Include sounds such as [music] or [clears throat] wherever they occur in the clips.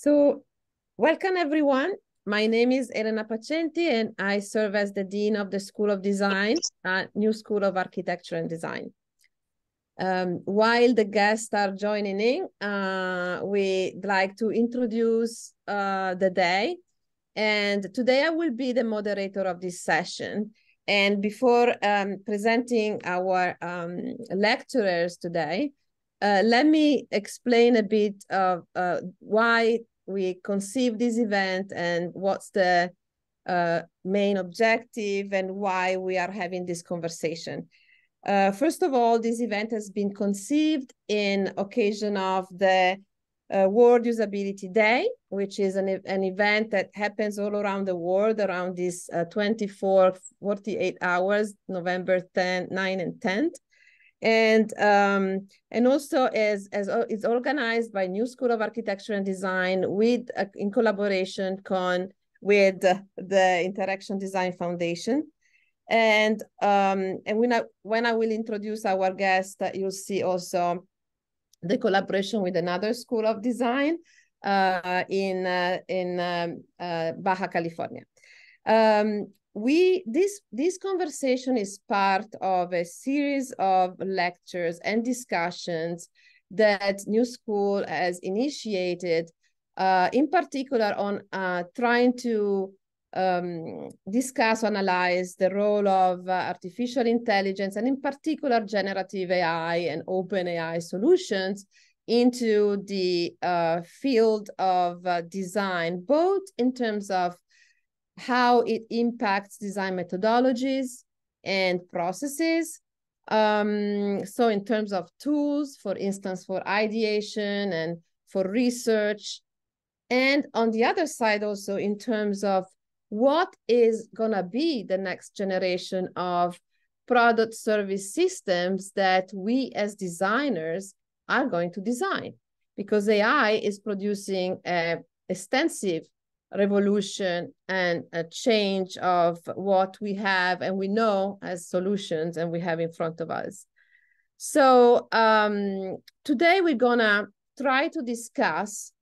So welcome everyone. My name is Elena Pacenti and I serve as the Dean of the School of Design at New School of Architecture and Design. Um, while the guests are joining in, uh, we'd like to introduce uh, the day. And today I will be the moderator of this session. And before um, presenting our um, lecturers today, uh, let me explain a bit of uh, why we conceived this event and what's the uh, main objective and why we are having this conversation. Uh, first of all, this event has been conceived in occasion of the uh, World Usability Day, which is an, an event that happens all around the world around these uh, 24, 48 hours, November 10, 9 and 10th and um, and also as as is organized by New School of Architecture and Design with uh, in collaboration con with the Interaction Design Foundation. And um, and when I when I will introduce our guest, uh, you'll see also the collaboration with another school of design uh, in uh, in um, uh, Baja California. Um, we this this conversation is part of a series of lectures and discussions that new school has initiated uh, in particular on uh, trying to um, discuss analyze the role of uh, artificial intelligence and in particular generative ai and open ai solutions into the uh, field of uh, design both in terms of how it impacts design methodologies and processes. Um, so in terms of tools, for instance, for ideation and for research, and on the other side also in terms of what is gonna be the next generation of product service systems that we as designers are going to design because AI is producing a extensive revolution and a change of what we have and we know as solutions and we have in front of us. So um, today we're gonna try to discuss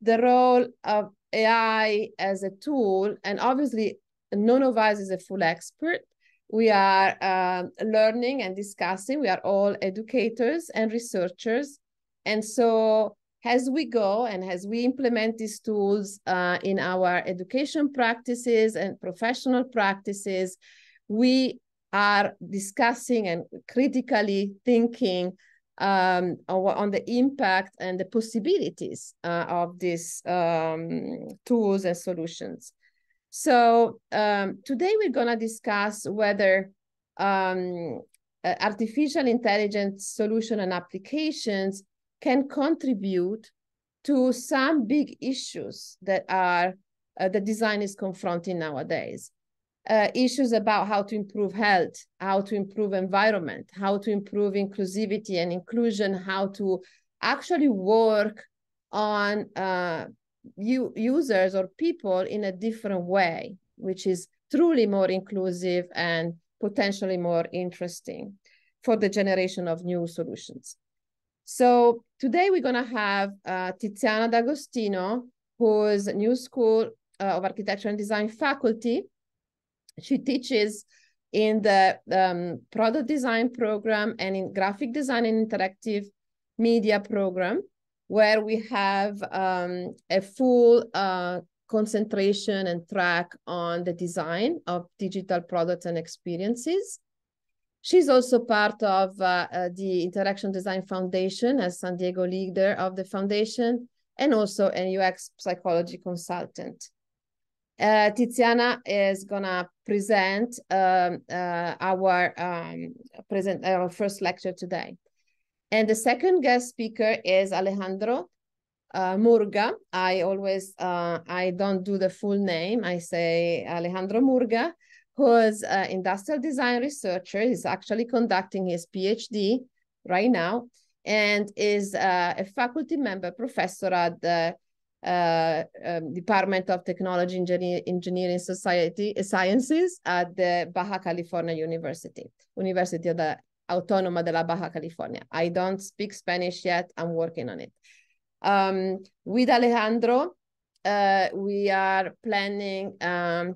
the role of AI as a tool and obviously none of us is a full expert. We are uh, learning and discussing. We are all educators and researchers. And so as we go and as we implement these tools uh, in our education practices and professional practices, we are discussing and critically thinking um, on the impact and the possibilities uh, of these um, tools and solutions. So um, today we're going to discuss whether um, artificial intelligence solution and applications can contribute to some big issues that are uh, the design is confronting nowadays. Uh, issues about how to improve health, how to improve environment, how to improve inclusivity and inclusion, how to actually work on uh, users or people in a different way, which is truly more inclusive and potentially more interesting for the generation of new solutions. So today we're going to have uh, Tiziana D'Agostino, who's New School uh, of Architecture and Design faculty. She teaches in the um, product design program and in graphic design and interactive media program, where we have um, a full uh, concentration and track on the design of digital products and experiences. She's also part of uh, uh, the Interaction Design Foundation as San Diego leader of the foundation and also a UX psychology consultant. Uh, Tiziana is gonna present um, uh, our um, present our first lecture today. And the second guest speaker is Alejandro uh, Murga. I always, uh, I don't do the full name. I say Alejandro Murga who's an industrial design researcher. He's actually conducting his PhD right now and is uh, a faculty member professor at the uh, um, Department of Technology, Engineer, Engineering Society Sciences at the Baja California University, University of the Autónoma de la Baja California. I don't speak Spanish yet. I'm working on it. Um, with Alejandro, uh, we are planning um,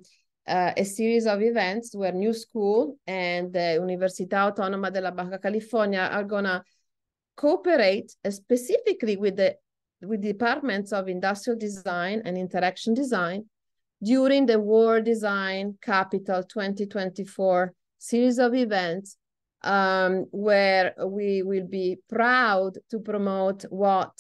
uh, a series of events where New School and the Università Autónoma de la Baja California are gonna cooperate specifically with the with departments of industrial design and interaction design during the World Design Capital 2024 series of events um, where we will be proud to promote what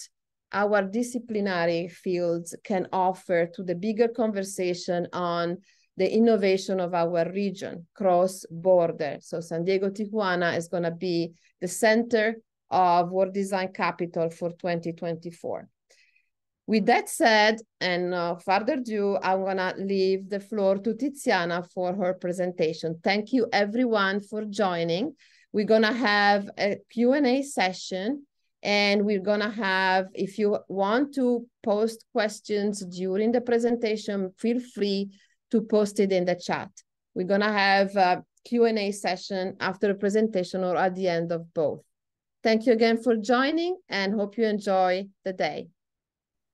our disciplinary fields can offer to the bigger conversation on the innovation of our region cross border. So San Diego Tijuana is going to be the center of World Design Capital for 2024. With that said, and uh, further ado, I'm gonna leave the floor to Tiziana for her presentation. Thank you everyone for joining. We're gonna have a Q&A session and we're gonna have, if you want to post questions during the presentation, feel free to post it in the chat. We're gonna have a Q&A session after the presentation or at the end of both. Thank you again for joining and hope you enjoy the day.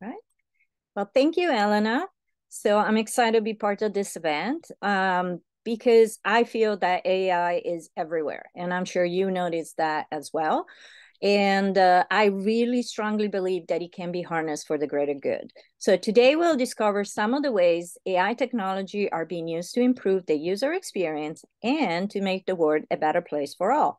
Right. Well, thank you, Elena. So I'm excited to be part of this event um, because I feel that AI is everywhere. And I'm sure you noticed that as well. And uh, I really strongly believe that it can be harnessed for the greater good. So today we'll discover some of the ways AI technology are being used to improve the user experience and to make the world a better place for all.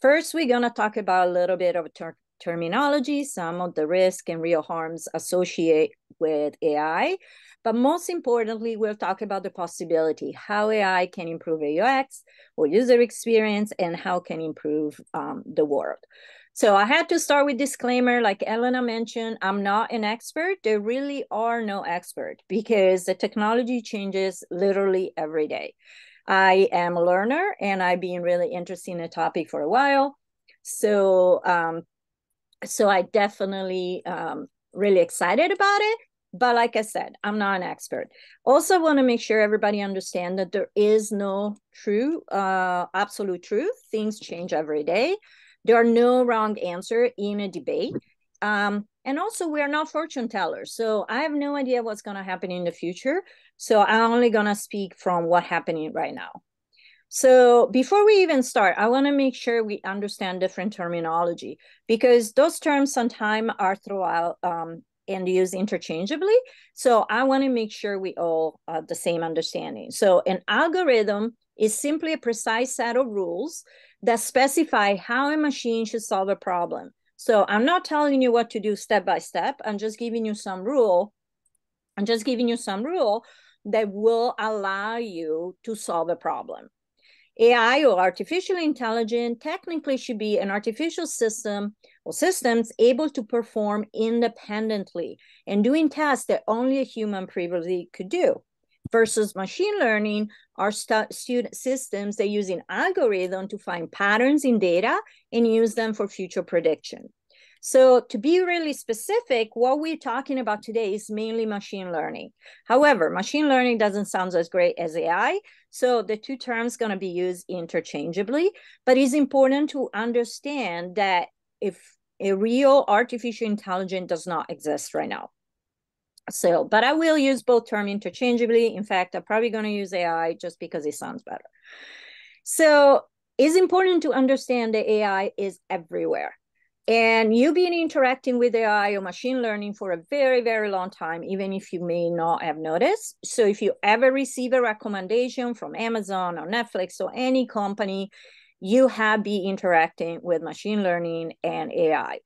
First, we're going to talk about a little bit of ter terminology, some of the risk and real harms associated with AI. But most importantly, we'll talk about the possibility, how AI can improve UX or user experience and how can improve um, the world. So I had to start with disclaimer, like Elena mentioned, I'm not an expert. There really are no expert because the technology changes literally every day. I am a learner and I've been really interested in the topic for a while. So, um, so I definitely um, really excited about it. But like I said, I'm not an expert. Also, want to make sure everybody understand that there is no true, uh, absolute truth. Things change every day. There are no wrong answer in a debate. Um, and also, we are not fortune tellers. So I have no idea what's going to happen in the future. So I'm only going to speak from what happening right now. So before we even start, I want to make sure we understand different terminology because those terms sometimes are throughout um, and used interchangeably. So I want to make sure we all have the same understanding. So an algorithm is simply a precise set of rules that specify how a machine should solve a problem. So I'm not telling you what to do step by step. I'm just giving you some rule. I'm just giving you some rule that will allow you to solve a problem. AI or artificial intelligence technically should be an artificial system or systems able to perform independently and doing tasks that only a human previously could do versus machine learning are student systems that use an algorithm to find patterns in data and use them for future prediction. So to be really specific, what we're talking about today is mainly machine learning. However, machine learning doesn't sound as great as AI. So the two terms going to be used interchangeably, but it's important to understand that if a real artificial intelligence does not exist right now. So, but I will use both terms interchangeably. In fact, I'm probably going to use AI just because it sounds better. So it's important to understand that AI is everywhere. And you've been interacting with AI or machine learning for a very, very long time, even if you may not have noticed. So if you ever receive a recommendation from Amazon or Netflix or any company, you have been interacting with machine learning and AI.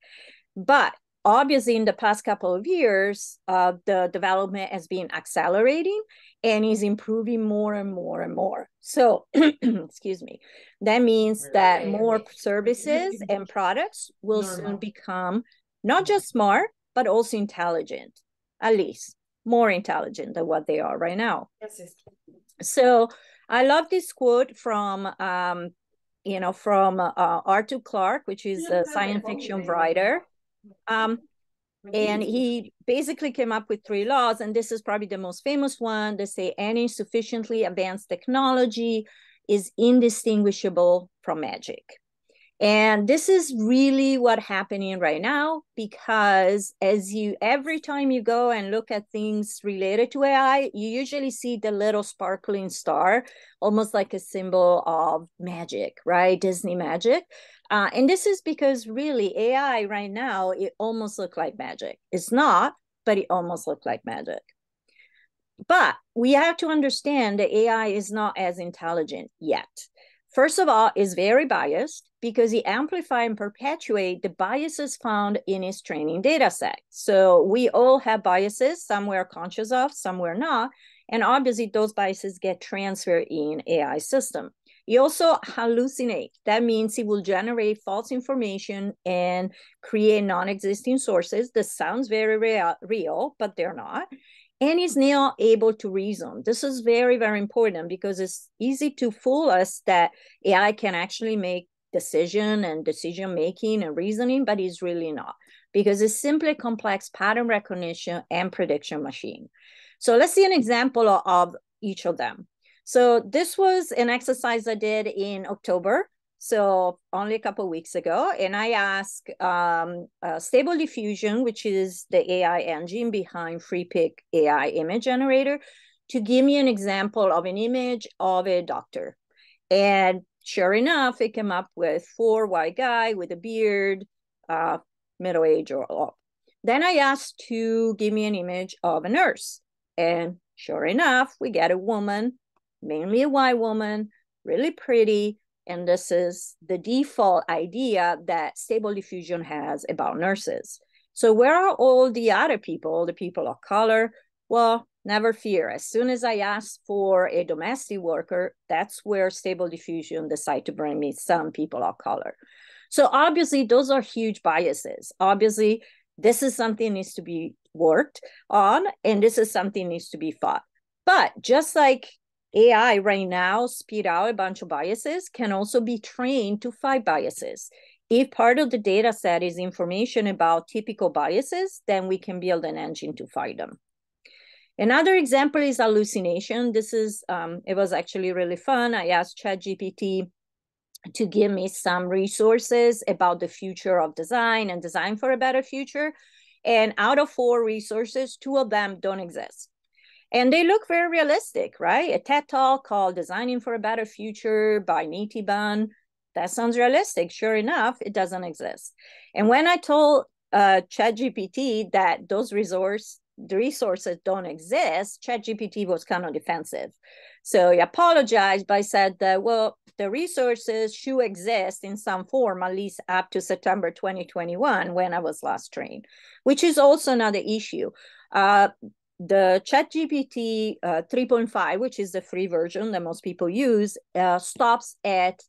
But obviously in the past couple of years uh, the development has been accelerating and is improving more and more and more. So [clears throat] excuse me. That means that more services [laughs] and products will soon become not just smart but also intelligent at least more intelligent than what they are right now. So i love this quote from um, you know from uh, arthur clarke which is a science fiction writer um, and he basically came up with three laws, and this is probably the most famous one. They say any sufficiently advanced technology is indistinguishable from magic. And this is really what happening right now because as you every time you go and look at things related to AI, you usually see the little sparkling star, almost like a symbol of magic, right? Disney magic. Uh, and this is because really AI right now, it almost looks like magic. It's not, but it almost looks like magic. But we have to understand that AI is not as intelligent yet. First of all, is very biased because he amplify and perpetuate the biases found in his training data set. So we all have biases, some we're conscious of, some we're not. And obviously those biases get transferred in AI system. He also hallucinate. That means he will generate false information and create non-existing sources. This sounds very real, real, but they're not and is now able to reason. This is very, very important because it's easy to fool us that AI can actually make decision and decision making and reasoning, but it's really not because it's simply a complex pattern recognition and prediction machine. So let's see an example of each of them. So this was an exercise I did in October so only a couple weeks ago and i asked um, uh, stable diffusion which is the ai engine behind freepik ai image generator to give me an example of an image of a doctor. And sure enough it came up with four white guy with a beard uh, middle age or up. Then i asked to give me an image of a nurse. And sure enough we get a woman mainly a white woman really pretty and this is the default idea that stable diffusion has about nurses. So where are all the other people, the people of color? Well, never fear. As soon as I ask for a domestic worker, that's where stable diffusion decide to bring me some people of color. So obviously those are huge biases. Obviously, this is something needs to be worked on, and this is something needs to be fought. But just like AI right now spit out a bunch of biases can also be trained to fight biases. If part of the data set is information about typical biases, then we can build an engine to fight them. Another example is hallucination. This is, um, it was actually really fun. I asked ChatGPT to give me some resources about the future of design and design for a better future. And out of four resources, two of them don't exist. And they look very realistic, right? A TED talk called Designing for a Better Future by Niti Bhan. That sounds realistic. Sure enough, it doesn't exist. And when I told uh, ChatGPT that those resource the resources don't exist, ChatGPT was kind of defensive. So he apologized by said that, well, the resources should exist in some form, at least up to September 2021, when I was last trained, which is also another issue. Uh, the ChatGPT uh, 3.5, which is the free version that most people use, uh, stops at,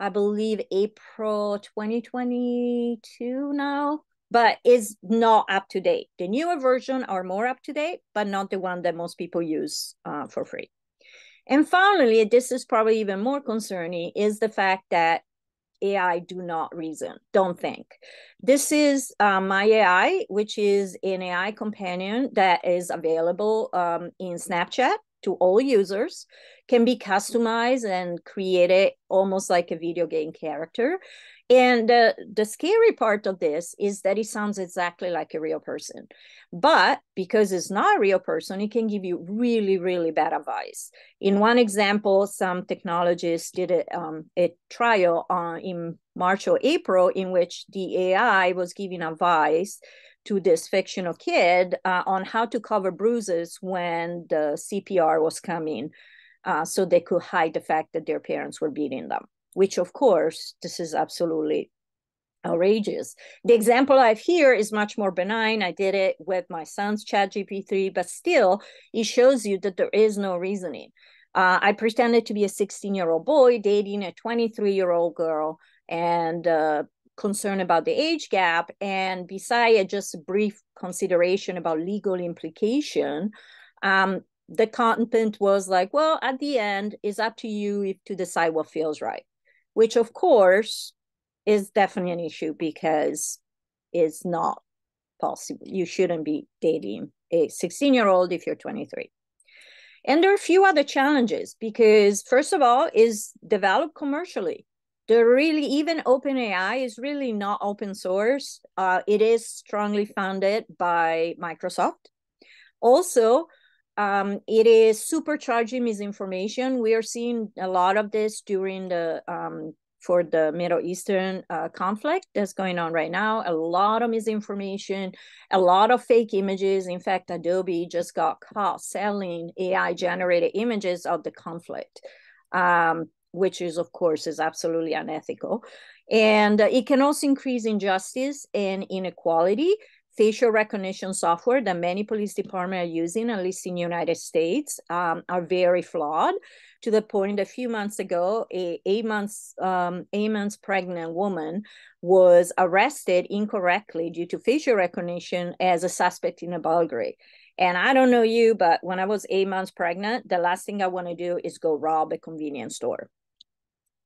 I believe, April 2022 now, but is not up to date. The newer version are more up to date, but not the one that most people use uh, for free. And finally, this is probably even more concerning, is the fact that AI do not reason, don't think. This is uh, My AI, which is an AI companion that is available um, in Snapchat to all users, can be customized and created almost like a video game character. And uh, the scary part of this is that it sounds exactly like a real person. But because it's not a real person, it can give you really, really bad advice. In one example, some technologists did a, um, a trial in March or April in which the AI was giving advice to this fictional kid uh, on how to cover bruises when the CPS was coming uh, so they could hide the fact that their parents were beating them which of course, this is absolutely outrageous. The example I have here is much more benign. I did it with my son's chat GP3, but still it shows you that there is no reasoning. Uh, I pretended to be a 16 year old boy dating a 23 year old girl and uh, concerned about the age gap. And besides just a brief consideration about legal implication, um, the content was like, well, at the end, it's up to you if, to decide what feels right which of course is definitely an issue because it's not possible. You shouldn't be dating a 16 year old if you're 23. And there are a few other challenges because, first of all, is developed commercially. The really even OpenAI is really not open source. Uh, it is strongly funded by Microsoft. Also, um, it is supercharging misinformation. We are seeing a lot of this during the um, for the Middle Eastern uh, conflict that's going on right now. A lot of misinformation, a lot of fake images. In fact, Adobe just got caught selling AI generated images of the conflict, um, which is, of course, is absolutely unethical. And uh, it can also increase injustice and inequality facial recognition software that many police departments are using, at least in the United States, um, are very flawed to the point a few months ago, a eight months, um, eight months pregnant woman was arrested incorrectly due to facial recognition as a suspect in a burglary. And I don't know you, but when I was eight months pregnant, the last thing I want to do is go rob a convenience store.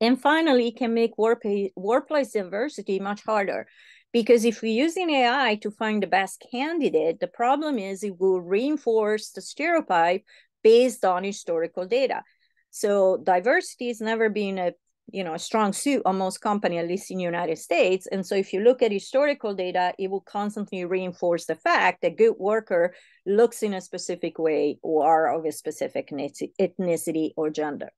And finally, it can make workplace, diversity much harder because if we're using AI to find the best candidate, the problem is it will reinforce the stereotype based on historical data. So diversity has never been a you know a strong suit on most company, at least in the United States. And so if you look at historical data, it will constantly reinforce the fact that good worker looks in a specific way or of a specific ethnicity or gender.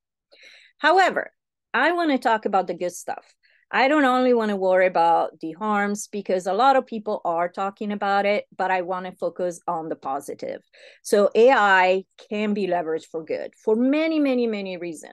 However, I want to talk about the good stuff. I don't only want to worry about the harms because a lot of people are talking about it, but I want to focus on the positive. So AI can be leveraged for good for many, many, many reasons.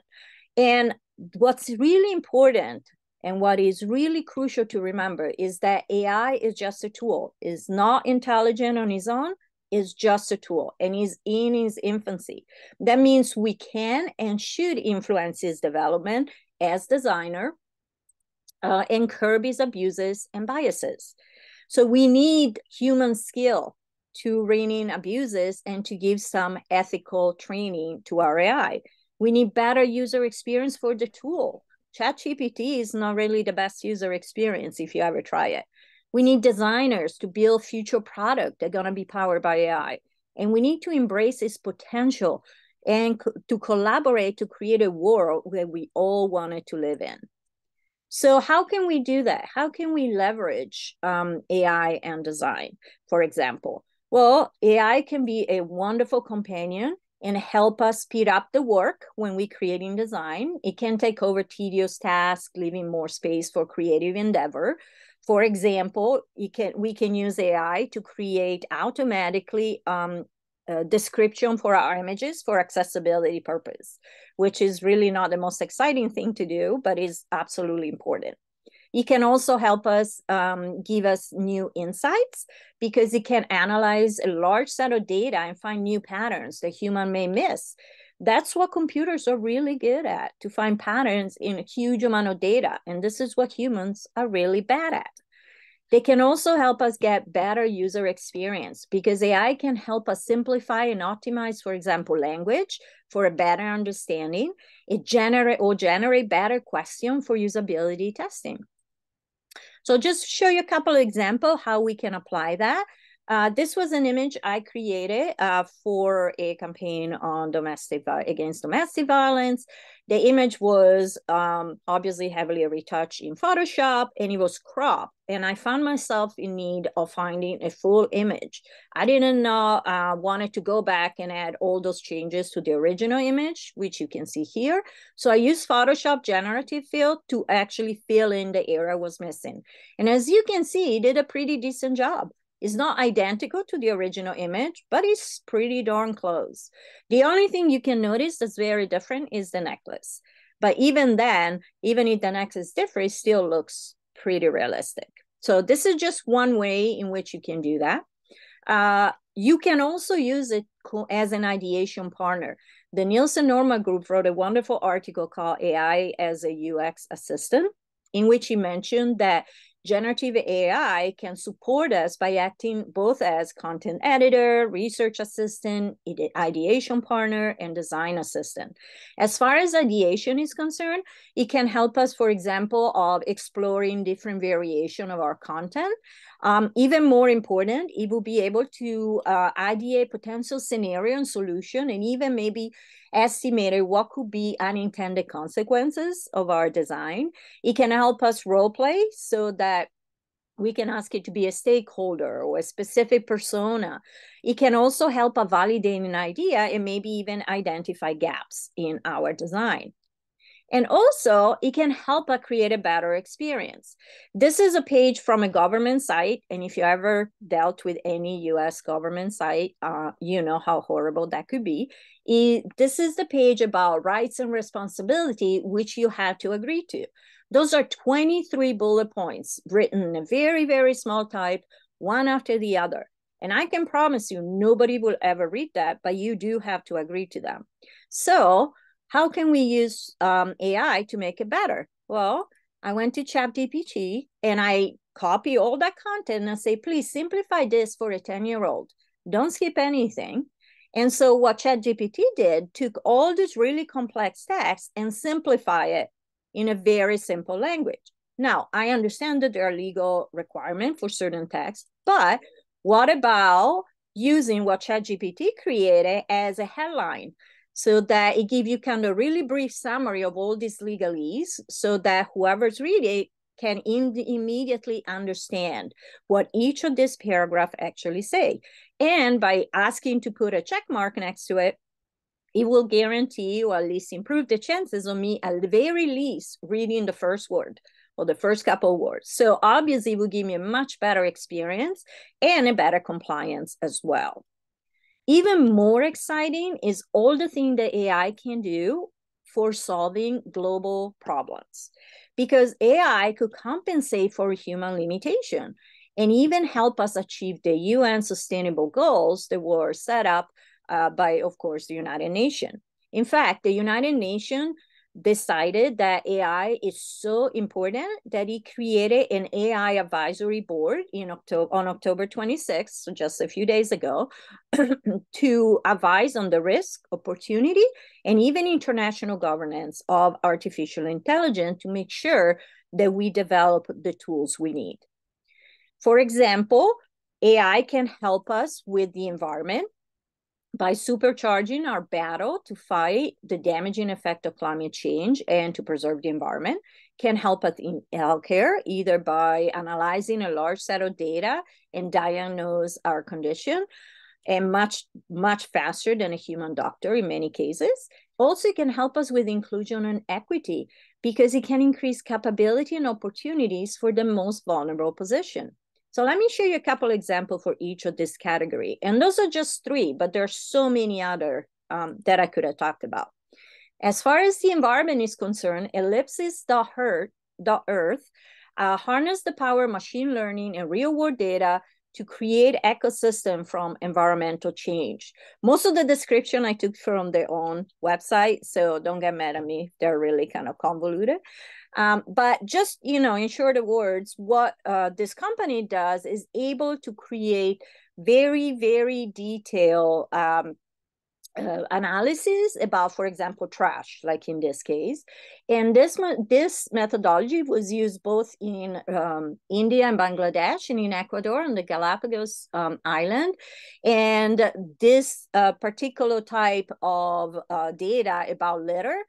And what's really important and what is really crucial to remember is that AI is just a tool, is not intelligent on its own, is just a tool and is in its infancy. That means we can and should influence its development as designer uh, and curb its abuses and biases. So we need human skill to rein in abuses and to give some ethical training to our AI. We need better user experience for the tool. ChatGPT is not really the best user experience if you ever try it. We need designers to build future product that are going to be powered by AI. And we need to embrace its potential and co- to collaborate to create a world where we all wanted to live in. So how can we do that? How can we leverage um, AI and design, for example? Well, AI can be a wonderful companion and help us speed up the work when we're creating design. It can take over tedious tasks, leaving more space for creative endeavor. For example, you can we can use AI to create automatically um, description for our images for accessibility purpose, which is really not the most exciting thing to do, but is absolutely important. It can also help us um, give us new insights because it can analyze a large set of data and find new patterns that human may miss. That's what computers are really good at, to find patterns in a huge amount of data. And this is what humans are really bad at. They can also help us get better user experience because AI can help us simplify and optimize, for example, language for a better understanding. It generate or generate better question for usability testing. So just show you a couple of examples how we can apply that. Uh, this was an image I created uh, for a campaign on domestic against domestic violence. The image was um, obviously heavily retouched in Photoshop and it was cropped. And I found myself in need of finding a full image. I didn't know, uh, wanted to go back and add all those changes to the original image, which you can see here. So I used Photoshop generative fill to actually fill in the area was missing. And as you can see, it did a pretty decent job. It's not identical to the original image, but it's pretty darn close. The only thing you can notice that's very different is the necklace. But even then, even if the necklace is different, it still looks pretty realistic. So this is just one way in which you can do that. Uh, you can also use it as an ideation partner. The Nielsen Norman Group wrote a wonderful article called AI as a UX assistant, in which he mentioned that generative AI can support us by acting both as content editor, research assistant, ideation partner, and design assistant. As far as ideation is concerned, it can help us, for example, of exploring different variation of our content. Um, even more important, it will be able to uh, ideate potential scenario and solution, and even maybe estimate what could be unintended consequences of our design. It can help us role play so that we can ask it to be a stakeholder or a specific persona. It can also help a validate an idea and maybe even identify gaps in our design. And also, it can help us create a better experience. This is a page from a government site. And if you ever dealt with any US government site, uh, you know how horrible that could be. It, this is the page about rights and responsibility, which you have to agree to. Those are 23 bullet points written in a very, very small type, one after the other. And I can promise you, nobody will ever read that, but you do have to agree to them. So how can we use um, AI to make it better? Well, I went to ChatGPT and I copy all that content and I say, please simplify this for a 10 year old. Don't skip anything. And so what ChatGPT did took all this really complex text and simplify it in a very simple language. Now, I understand that there are legal requirements for certain texts, but what about using what ChatGPT created as a headline? So that it gives you kind of really brief summary of all these legalese so that whoever's reading it can in immediately understand what each of this paragraph actually say. And by asking to put a check mark next to it, it will guarantee or at least improve the chances of me at the very least reading the first word or the first couple words. So obviously it will give me a much better experience and a better compliance as well. Even more exciting is all the thing that AI can do for solving global problems. Because AI could compensate for human limitation and even help us achieve the UN sustainable goals that were set up uh, by, of course, the United Nations. In fact, the United Nations decided that AI is so important that he created an AI advisory board in October on October 26th, so just a few days ago, [clears throat] to advise on the risk, opportunity, and even international governance of artificial intelligence to make sure that we develop the tools we need. For example, AI can help us with the environment by supercharging our battle to fight the damaging effect of climate change and to preserve the environment can help us in healthcare either by analyzing a large set of data and diagnose our condition and much much faster than a human doctor in many cases. Also it can help us with inclusion and equity because it can increase capability and opportunities for the most vulnerable position so let me show you a couple examples for each of this category. And those are just three, but there are so many other um, that I could have talked about. As far as the environment is concerned, ellipsis.earth uh, harness the power of machine learning and real world data to create ecosystem from environmental change. Most of the description I took from their own website, so don't get mad at me. They're really kind of convoluted. Um, but just, you know, in short words, what uh, this company does is able to create very, very detailed um, uh, analysis about, for example, trash, like in this case. And this, this methodology was used both in um, India and Bangladesh and in Ecuador on the Galapagos um, island. And this uh, particular type of uh, data about litter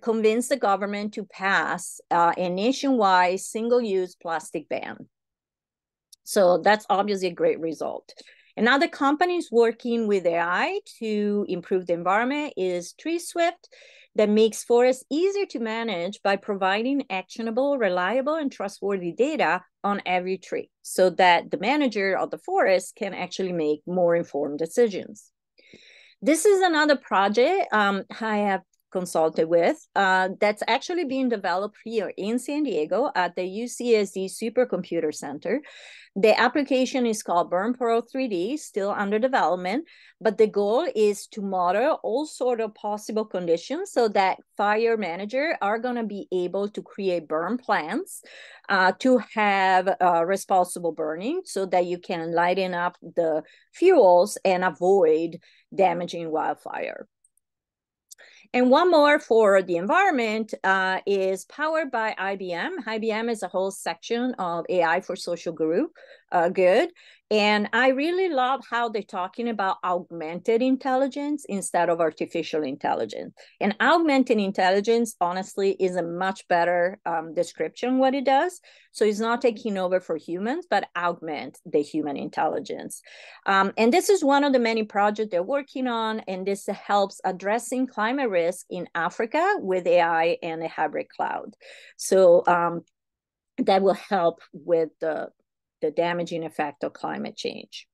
convince the government to pass uh, a nationwide single-use plastic ban. So that's obviously a great result. Another company is working with AI to improve the environment is TreeSwift that makes forests easier to manage by providing actionable, reliable, and trustworthy data on every tree so that the manager of the forest can actually make more informed decisions. This is another project um, I have consulted with uh, that's actually being developed here in San Diego at the UCSD Supercomputer Center. The application is called BurnPro3D, still under development, but the goal is to model all sort of possible conditions so that fire manager are going to be able to create burn plans uh, to have uh, responsible burning so that you can lighten up the fuels and avoid damaging wildfire. And one more for the environment uh, is powered by IBM. IBM is a whole section of AI for social group, uh, good. And I really love how they're talking about augmented intelligence instead of artificial intelligence. And augmented intelligence, honestly, is a much better um, description what it does. So it's not taking over for humans, but augment the human intelligence. Um, and this is one of the many projects they're working on. And this helps addressing climate risk in Africa with AI and a hybrid cloud. So um, that will help with the the damaging effect of climate change.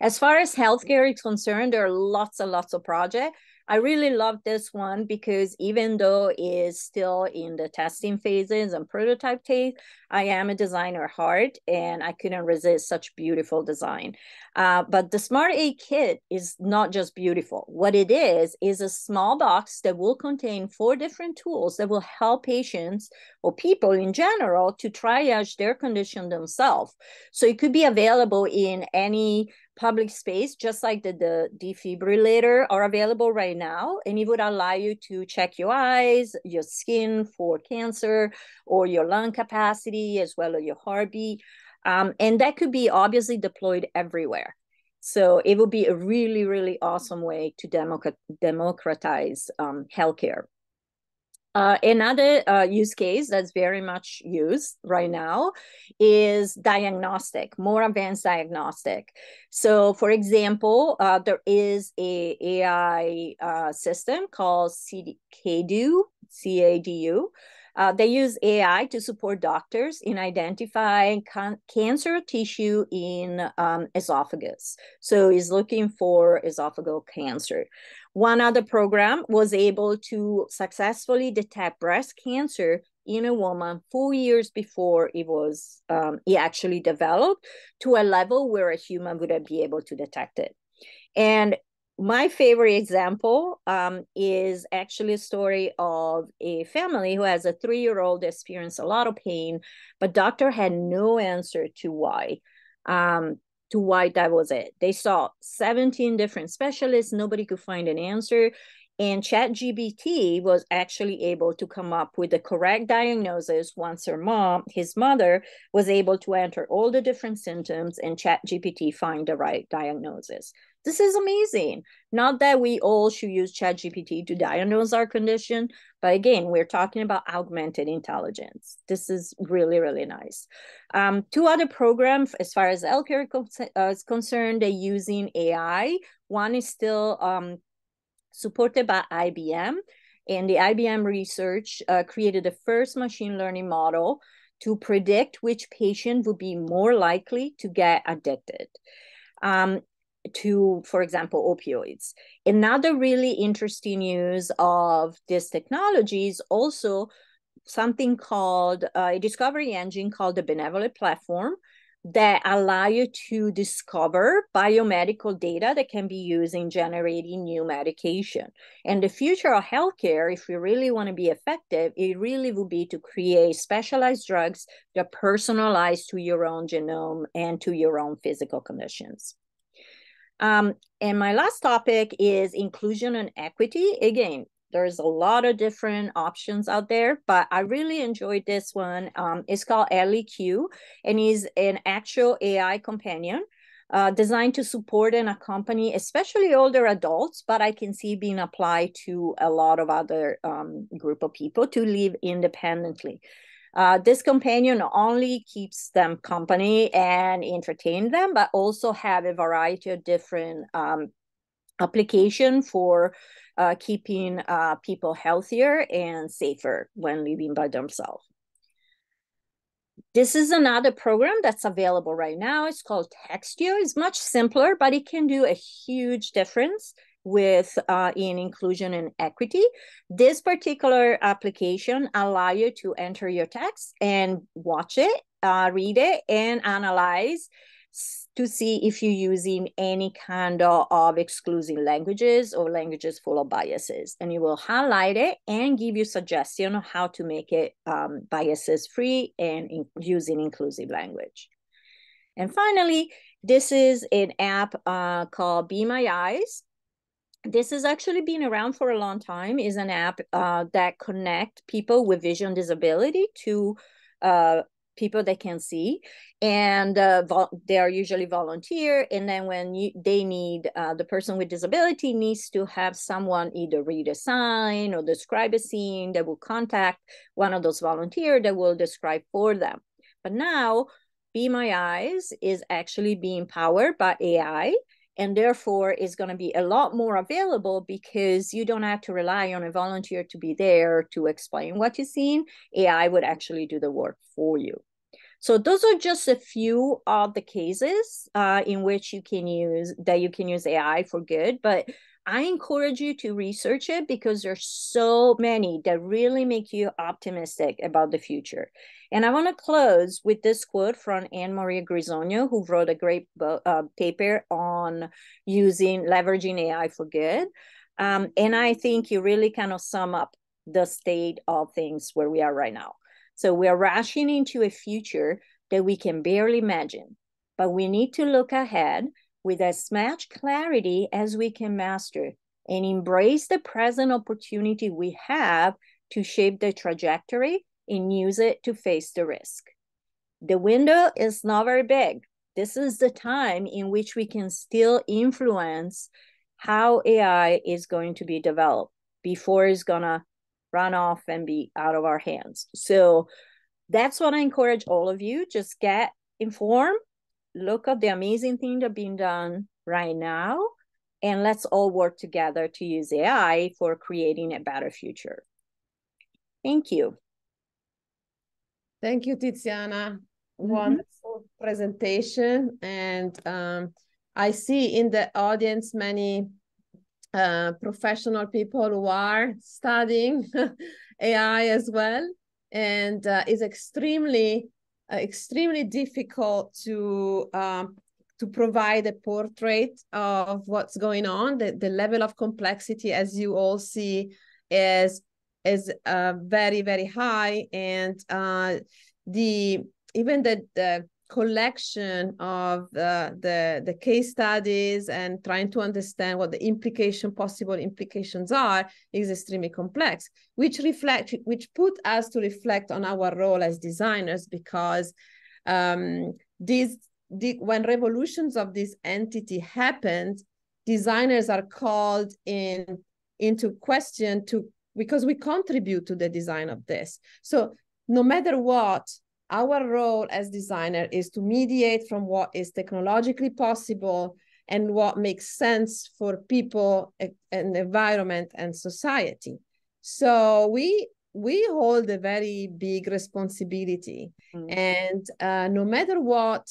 As far as healthcare is concerned, there are lots and lots of projects. I really love this one because even though it is still in the testing phases and prototype phase, I am a designer heart and I couldn't resist such beautiful design. Uh, but the Smart A Kit is not just beautiful. What it is, is a small box that will contain four different tools that will help patients or people in general to triage their condition themselves. So it could be available in any public space, just like the, the defibrillator are available right now. And it would allow you to check your eyes, your skin for cancer, or your lung capacity, as well as your heartbeat. Um, and that could be obviously deployed everywhere. So it would be a really, really awesome way to democratize um, healthcare. Uh, another uh, use case that's very much used right now is diagnostic, more advanced diagnostic. So, for example, uh, there is a AI uh, system called CADU, C-A-D-U. Uh, they use AI to support doctors in identifying can- cancer tissue in um, esophagus. So, is looking for esophageal cancer. One other program was able to successfully detect breast cancer in a woman four years before it was um, it actually developed to a level where a human wouldn't be able to detect it. And my favorite example um, is actually a story of a family who has a three-year-old experienced a lot of pain, but doctor had no answer to why. Um, to why that was it. They saw 17 different specialists, nobody could find an answer. And ChatGPT was actually able to come up with the correct diagnosis once her mom, his mother, was able to enter all the different symptoms and ChatGPT find the right diagnosis. This is amazing. Not that we all should use ChatGPT to diagnose our condition, but again, we're talking about augmented intelligence. This is really, really nice. Um, two other programs, as far as healthcare uh, is concerned, they're using AI. One is still um, supported by IBM, and the IBM research uh, created the first machine learning model to predict which patient would be more likely to get addicted. Um, to, for example, opioids. Another really interesting use of this technology is also something called uh, a discovery engine called the Benevolent Platform that allow you to discover biomedical data that can be used in generating new medication. And the future of healthcare, if we really want to be effective, it really would be to create specialized drugs that personalize to your own genome and to your own physical conditions. Um, and my last topic is inclusion and equity. Again, there's a lot of different options out there, but I really enjoyed this one. Um, it's called ElliQ, and is an actual AI companion uh, designed to support and accompany, especially older adults, but I can see being applied to a lot of other um, group of people to live independently. Uh, this companion not only keeps them company and entertain them, but also have a variety of different um, application for uh, keeping uh, people healthier and safer when living by themselves. This is another program that's available right now. It's called Textio. It's much simpler, but it can do a huge difference with uh, in inclusion and equity. This particular application allow you to enter your text and watch it, uh, read it, and analyze to see if you're using any kind of, exclusive languages or languages full of biases. And it will highlight it and give you suggestion on how to make it um, biases free and in, using inclusive language. And finally, this is an app uh, called Be My Eyes. This has actually been around for a long time. is an app uh, that connect people with vision disability to uh, people that can see and uh, they are usually volunteer and then when you, they need uh, the person with disability needs to have someone either read a sign or describe a scene they will contact one of those volunteer that will describe for them but now be my eyes is actually being powered by ai and therefore is going to be a lot more available because you don't have to rely on a volunteer to be there to explain what you've seen ai would actually do the work for you so those are just a few of the cases uh, in which you can use that you can use AI for good. But I encourage you to research it because there's so many that really make you optimistic about the future. And I want to close with this quote from Anne Maria Grisogono, who wrote a great uh, paper on using leveraging AI for good. Um, and I think you really kind of sum up the state of things where we are right now. So we are rushing into a future that we can barely imagine, but we need to look ahead with as much clarity as we can master and embrace the present opportunity we have to shape the trajectory and use it to face the risk. The window is not very big. This is the time in which we can still influence how AI is going to be developed before it's going to run off and be out of our hands. So that's what I encourage all of you. Just get informed, look at the amazing things that are being done right now, and let's all work together to use AI for creating a better future. Thank you. Thank you, Tiziana. Mm-hmm. Wonderful presentation. And um, I see in the audience many uh, professional people who are studying [laughs] AI as well, and uh, is extremely uh, extremely difficult to um, to provide a portrait of what's going on. The, the level of complexity, as you all see, is is uh, very very high, and uh, the even the, the collection of the, the, the case studies and trying to understand what the implication possible implications are is extremely complex which reflect which put us to reflect on our role as designers because um, these the, when revolutions of this entity happened designers are called in into question to because we contribute to the design of this. So no matter what our role as designer is to mediate from what is technologically possible and what makes sense for people and environment and society. So we we hold a very big responsibility. Mm-hmm. and uh, no matter what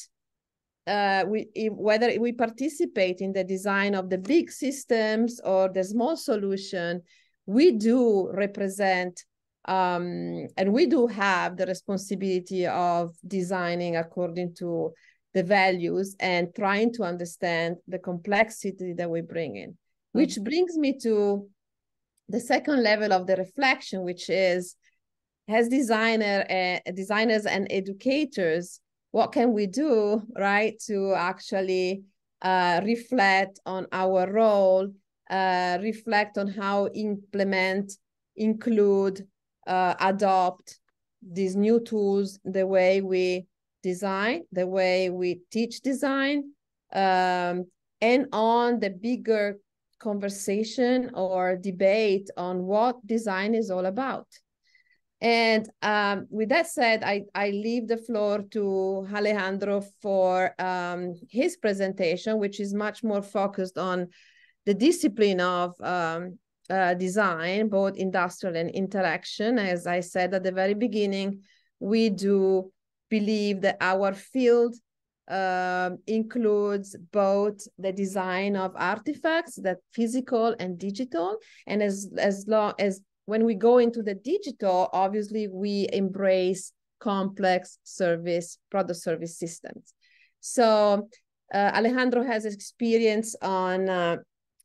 uh, we, whether we participate in the design of the big systems or the small solution we do represent um, and we do have the responsibility of designing according to the values and trying to understand the complexity that we bring in mm-hmm. which brings me to the second level of the reflection which is as designer uh, designers and educators what can we do right to actually uh, reflect on our role uh, reflect on how implement include uh, adopt these new tools the way we design, the way we teach design, um, and on the bigger conversation or debate on what design is all about. And um, with that said, I, I leave the floor to Alejandro for um, his presentation, which is much more focused on the discipline of um, uh, design, both industrial and interaction. As I said at the very beginning, we do believe that our field uh, includes both the design of artifacts that physical and digital and as as long as when we go into the digital obviously we embrace complex service product service systems so uh, alejandro has experience on uh,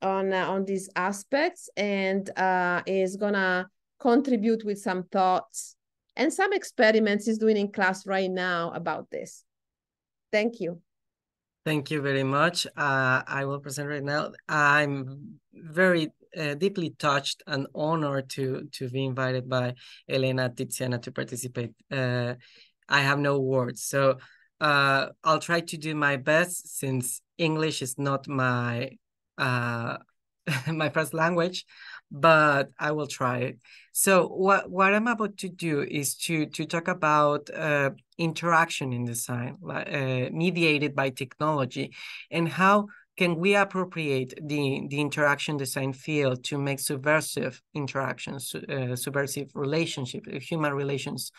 on uh, on these aspects and uh, is gonna contribute with some thoughts and some experiments he's doing in class right now about this Thank you. Thank you very much. Uh, I will present right now. I'm very uh, deeply touched and honored to to be invited by Elena Tiziana to participate. Uh, I have no words, so uh, I'll try to do my best since English is not my uh, [laughs] my first language but I will try it. So what what I'm about to do is to to talk about uh, interaction in design, uh, mediated by technology, and how can we appropriate the the interaction design field to make subversive interactions, uh, subversive relationships, human relations,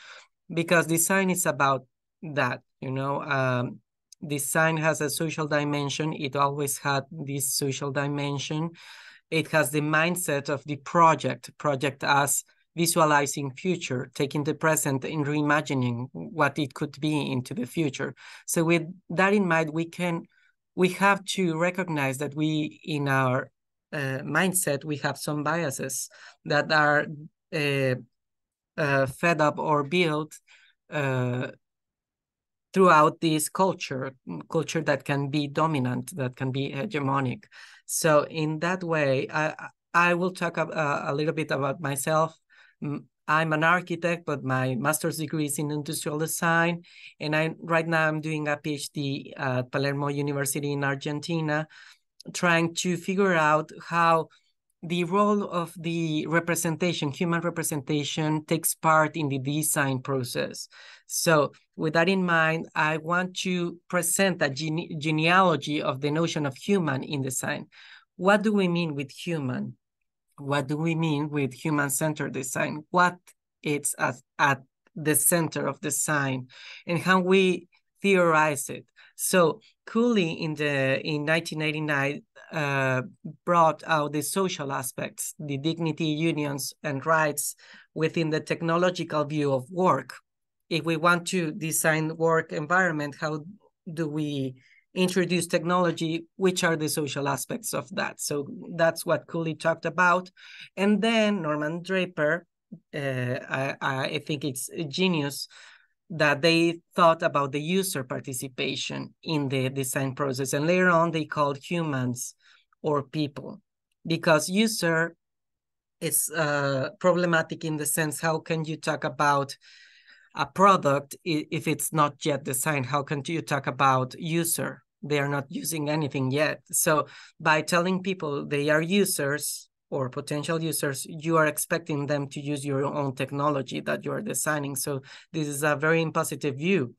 because design is about that. You know, um, design has a social dimension. It always had this social dimension it has the mindset of the project, project as visualizing future, taking the present and reimagining what it could be into the future. So with that in mind, we can, we have to recognize that we, in our uh, mindset, we have some biases that are uh, uh, fed up or built uh, throughout this culture, culture that can be dominant, that can be hegemonic. So in that way, I I will talk a, uh, a little bit about myself. I'm an architect, but my master's degree is in industrial design, and I right now I'm doing a PhD at Palermo University in Argentina, trying to figure out how the role of the representation, human representation, takes part in the design process. So, with that in mind, I want to present a gene genealogy of the notion of human in design. What do we mean with human? What do we mean with human-centered design? What is at, at the center of design, and how we theorize it. So Cooley in the in 1989 uh, brought out the social aspects, the dignity, unions, and rights within the technological view of work. If we want to design work environment, how do we introduce technology? Which are the social aspects of that? So that's what Cooley talked about. And then Norman Draper, uh, I, I think it's genius that they thought about the user participation in the design process. And later on, they called humans or people because user is uh, problematic in the sense how can you talk about a product if it's not yet designed how can you talk about user? They are not using anything yet. So by telling people they are users or potential users you are expecting them to use your own technology that you are designing. So this is a very impositive view.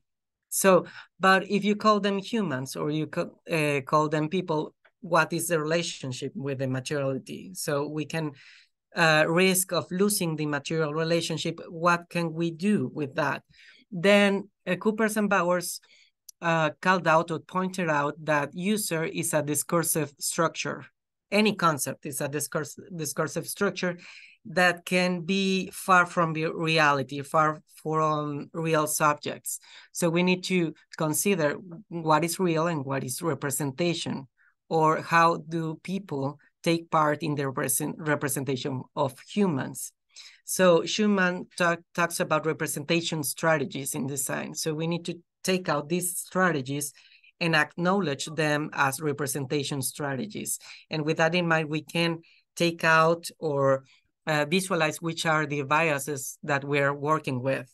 So but if you call them humans or you uh, call them people what is the relationship with the materiality? So we can uh, risk of losing the material relationship what can we do with that then uh, coopers and bowers uh, called out or pointed out that user is a discursive structure any concept is a discursive discursive structure that can be far from reality, far from real subjects. So we need to consider what is real and what is representation or how do people take part in the represent, representation of humans. So Schumann talk, talks about representation strategies in design. So we need to take out these strategies and acknowledge them as representation strategies. And with that in mind, we can take out or uh, visualize which are the biases that we're working with.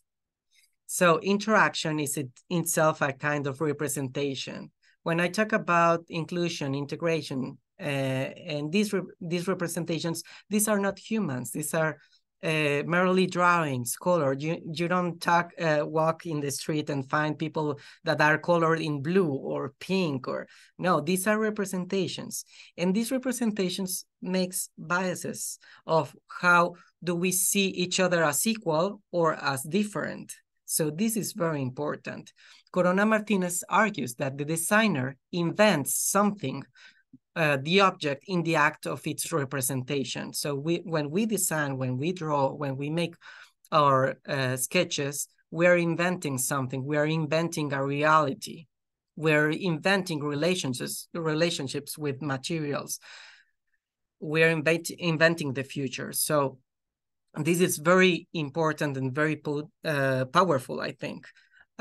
So interaction is it itself a kind of representation when I talk about inclusion, integration, and these re these representations, these are not humans. These are uh, merely drawings, color. You you don't talk uh, walk in the street and find people that are colored in blue or pink or no. These are representations, and these representations makes biases of how do we see each other as equal or as different. So this is very important. Corona Martinez argues that the designer invents something, uh, the object in the act of its representation. So we, when we design, when we draw, when we make our uh, sketches, we're inventing something. We are inventing a reality. We're inventing relationships, relationships with materials. We're invent, inventing the future. So this is very important and very uh, powerful, I think.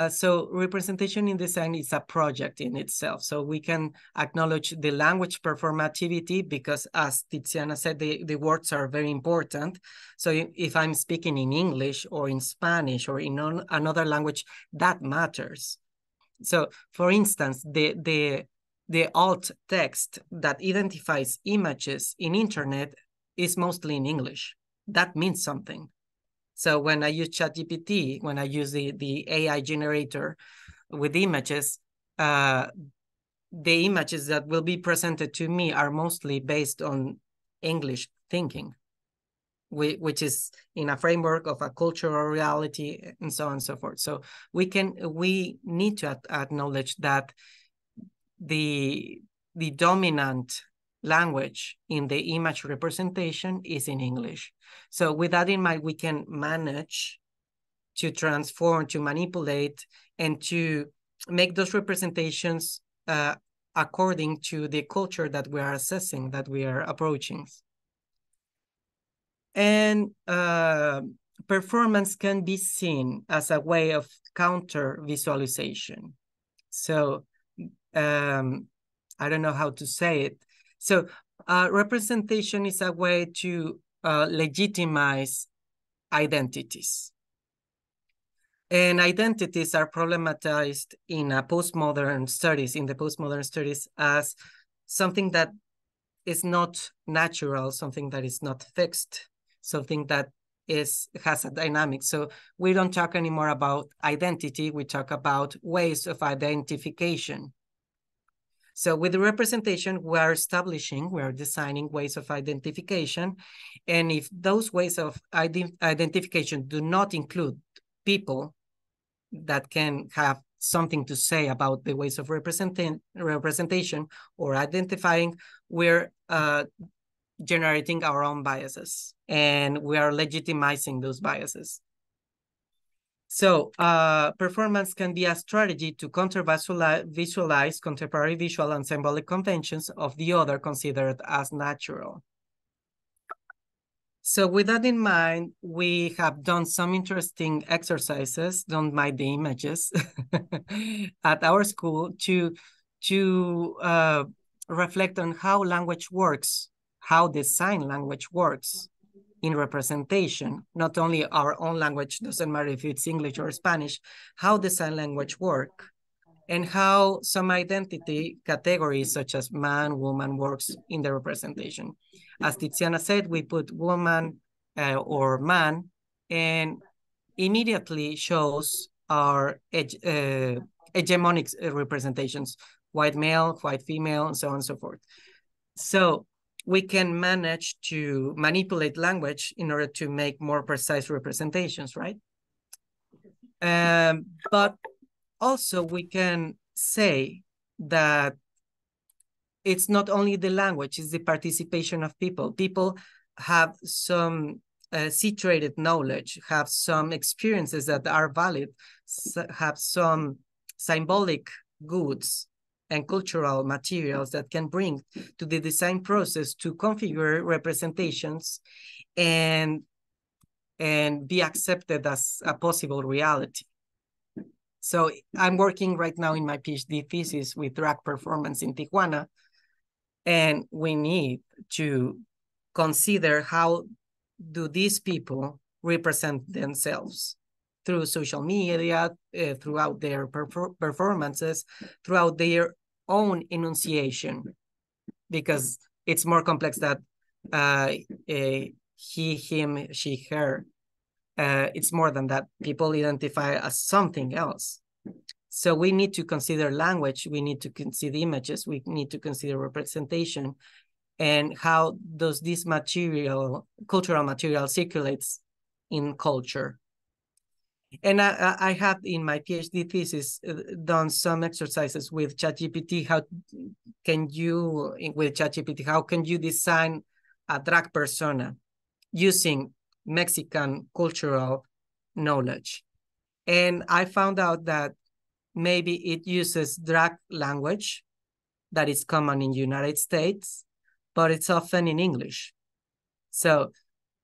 Uh, so representation in design is a project in itself. So we can acknowledge the language performativity because as Tiziana said, the, the words are very important. So if I'm speaking in English or in Spanish or in another language, that matters. So for instance, the, the, the alt text that identifies images in internet is mostly in English. That means something. So when I use ChatGPT, when I use the, the AI generator with images, uh, the images that will be presented to me are mostly based on English thinking, which is in a framework of a cultural reality and so on and so forth. So we can we need to acknowledge that the the dominant language in the image representation is in English. So with that in mind, we can manage to transform, to manipulate, and to make those representations uh, according to the culture that we are assessing, that we are approaching. And uh, performance can be seen as a way of counter visualization. So um, I don't know how to say it, so uh, representation is a way to uh, legitimize identities. And identities are problematized in a postmodern studies, in the postmodern studies, as something that is not natural, something that is not fixed, something that is has a dynamic. So we don't talk anymore about identity, we talk about ways of identification. So with the representation, we are establishing, we are designing ways of identification. And if those ways of ident identification do not include people that can have something to say about the ways of representing representation or identifying, we're uh, generating our own biases and we are legitimizing those biases. So uh, performance can be a strategy to counter-visualize contemporary visual and symbolic conventions of the other considered as natural. So with that in mind, we have done some interesting exercises, don't mind the images, [laughs] at our school to, to uh, reflect on how language works, how design language works, in representation, not only our own language, doesn't matter if it's English or Spanish, how the sign language work, and how some identity categories such as man, woman works in the representation. As Tiziana said, we put woman uh, or man and immediately shows our uh, hegemonic representations, white male, white female, and so on and so forth. So we can manage to manipulate language in order to make more precise representations, right? Um, but also we can say that it's not only the language, it's the participation of people. People have some uh, situated knowledge, have some experiences that are valid, have some symbolic goods and cultural materials that can bring to the design process to configure representations and and be accepted as a possible reality. So I'm working right now in my PhD thesis with drag performance in Tijuana, and we need to consider how do these people represent themselves through social media, uh, throughout their perfor performances, throughout their own enunciation because it's more complex that uh, he, him, she, her. Uh, it's more than that. People identify as something else. So we need to consider language. We need to consider images. We need to consider representation and how does this material, cultural material circulates in culture. And I, I have in my PhD thesis uh, done some exercises with ChatGPT. How can you, with ChatGPT, how can you design a drag persona using Mexican cultural knowledge? And I found out that maybe it uses drag language that is common in United States, but it's often in English. So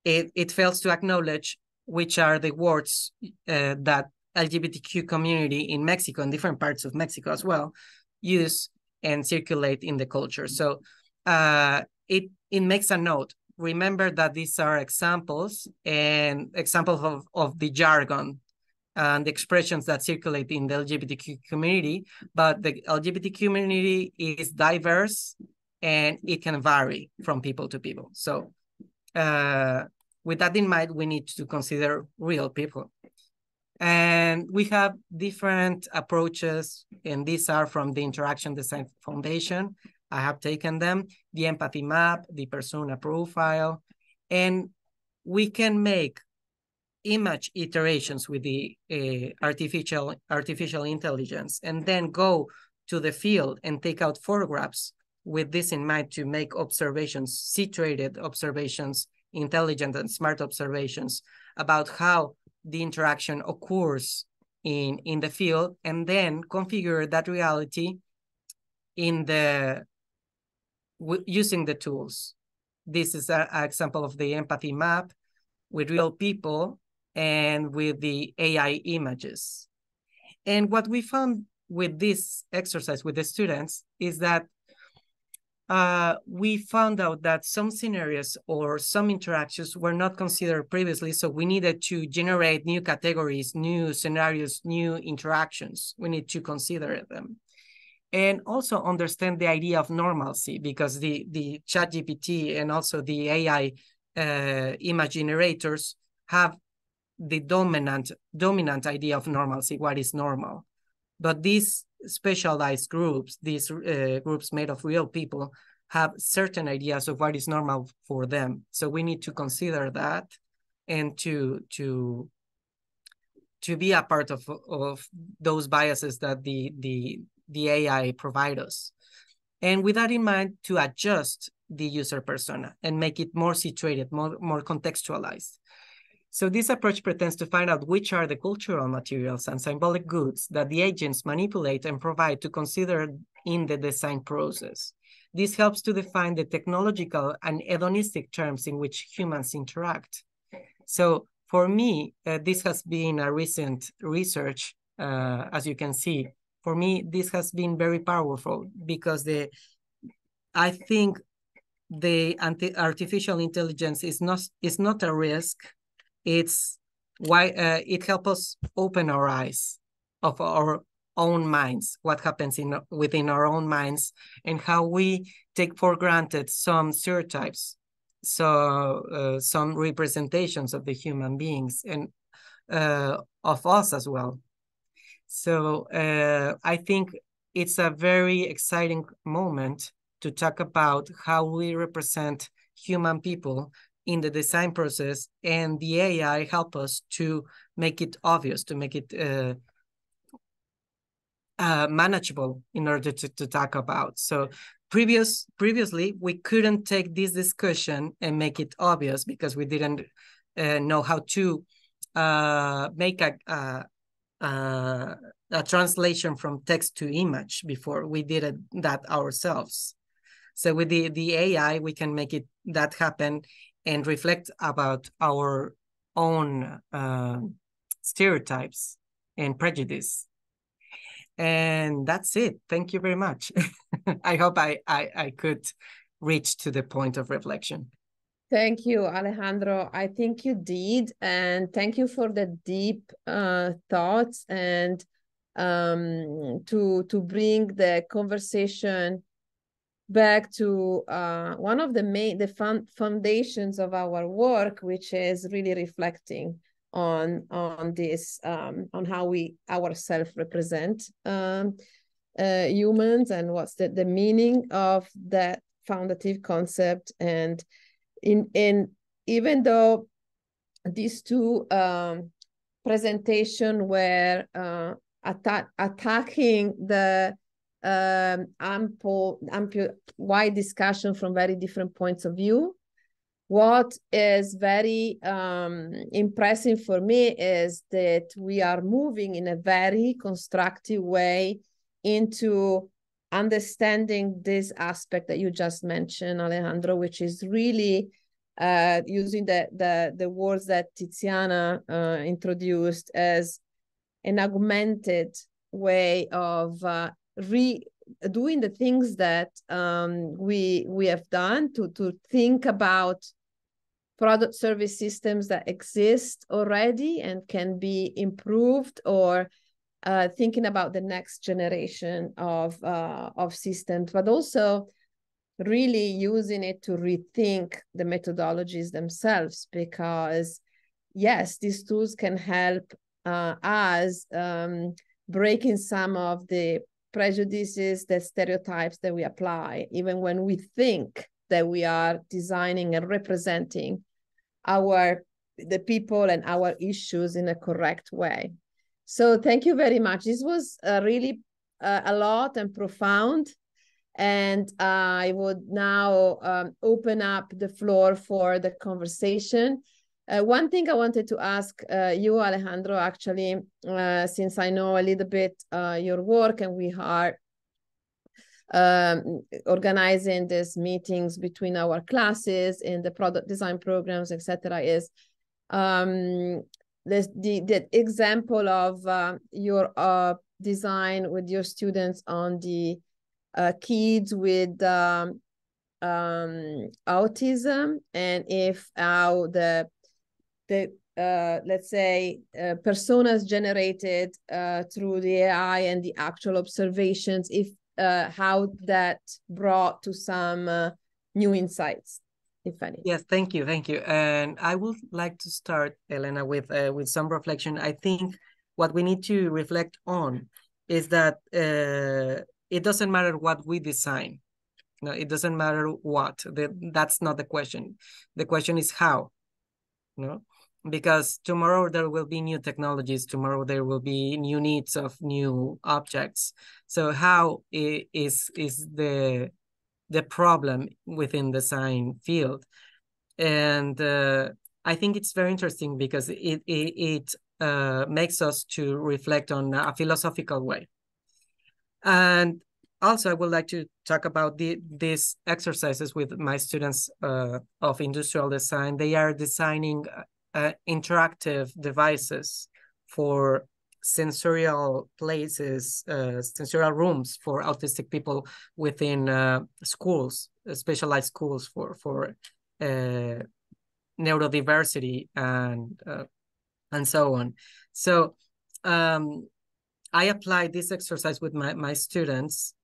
it, it fails to acknowledge which are the words uh, that LGBTQ community in Mexico and different parts of Mexico as well use and circulate in the culture. So uh, it it makes a note. Remember that these are examples and examples of, of the jargon and the expressions that circulate in the LGBTQ community, but the LGBTQ community is diverse and it can vary from people to people. So uh, with that in mind, we need to consider real people. And we have different approaches, and these are from the Interaction Design Foundation. I have taken them, the empathy map, the persona profile, and we can make image iterations with the uh, artificial artificial intelligence and then go to the field and take out photographs with this in mind to make observations, situated observations intelligent and smart observations about how the interaction occurs in, in the field and then configure that reality in the using the tools. This is an example of the empathy map with real people and with the AI images. And what we found with this exercise with the students is that uh, we found out that some scenarios or some interactions were not considered previously. So we needed to generate new categories, new scenarios, new interactions. We need to consider them. And also understand the idea of normalcy because the, the chat GPT and also the AI uh, image generators have the dominant dominant idea of normalcy, what is normal. But these specialized groups, these uh, groups made of real people, have certain ideas of what is normal for them. So we need to consider that and to to to be a part of of those biases that the the the AI provide us. And with that in mind, to adjust the user persona and make it more situated, more, more contextualized. So this approach pretends to find out which are the cultural materials and symbolic goods that the agents manipulate and provide to consider in the design process. This helps to define the technological and hedonistic terms in which humans interact. So for me, uh, this has been a recent research, uh, as you can see. For me, this has been very powerful because the I think the artificial intelligence is not is not a risk it's why uh, it helps us open our eyes of our own minds, what happens in within our own minds, and how we take for granted some stereotypes, so uh, some representations of the human beings and uh, of us as well. So uh, I think it's a very exciting moment to talk about how we represent human people in the design process and the AI help us to make it obvious, to make it uh, uh, manageable in order to, to talk about. So previous previously, we couldn't take this discussion and make it obvious because we didn't uh, know how to uh, make a, a, a, a translation from text to image before we did that ourselves. So with the, the AI, we can make it that happen and reflect about our own uh, stereotypes and prejudice. And that's it. Thank you very much. [laughs] I hope I, I, I could reach to the point of reflection. Thank you, Alejandro. I think you did. And thank you for the deep uh, thoughts and um, to, to bring the conversation back to uh, one of the main the fun, foundations of our work, which is really reflecting on on this um, on how we ourselves represent um, uh, humans and what's the, the meaning of that foundative concept. And in in even though these two um, presentation were uh, atta attacking the um, ample, ample, wide discussion from very different points of view. What is very um, impressive for me is that we are moving in a very constructive way into understanding this aspect that you just mentioned, Alejandro, which is really uh, using the, the, the words that Tiziana uh, introduced as an augmented way of uh, re doing the things that um, we we have done to to think about product service systems that exist already and can be improved or uh, thinking about the next generation of uh, of systems, but also really using it to rethink the methodologies themselves because yes these tools can help uh, us um, breaking some of the prejudices the stereotypes that we apply even when we think that we are designing and representing our the people and our issues in a correct way. So thank you very much. This was uh, really uh, a lot and profound. And I would now um, open up the floor for the conversation. Uh, one thing I wanted to ask uh, you, Alejandro, actually, uh, since I know a little bit uh, your work and we are um, organizing these meetings between our classes in the product design programs, etc., is um, the, the, the example of uh, your uh, design with your students on the uh, kids with um, um, autism and if how the the uh, let's say uh, personas generated uh, through the AI and the actual observations, if uh, how that brought to some uh, new insights, if any. Yes, thank you, thank you. And I would like to start, Elena, with uh, with some reflection. I think what we need to reflect on is that it doesn't matter what we design. No, it doesn't matter what. The, that's not the question. The question is how. No, because tomorrow there will be new technologies. Tomorrow there will be new needs of new objects. So how is is the the problem within the design field? And uh, I think it's very interesting because it it, it uh, makes us to reflect on a philosophical way and also, I would like to talk about the, these exercises with my students uh, of industrial design. They are designing uh, interactive devices for sensorial places, uh, sensorial rooms for autistic people within uh, schools, uh, specialized schools for for uh, neurodiversity and and so on. So um, I apply this exercise with my, my students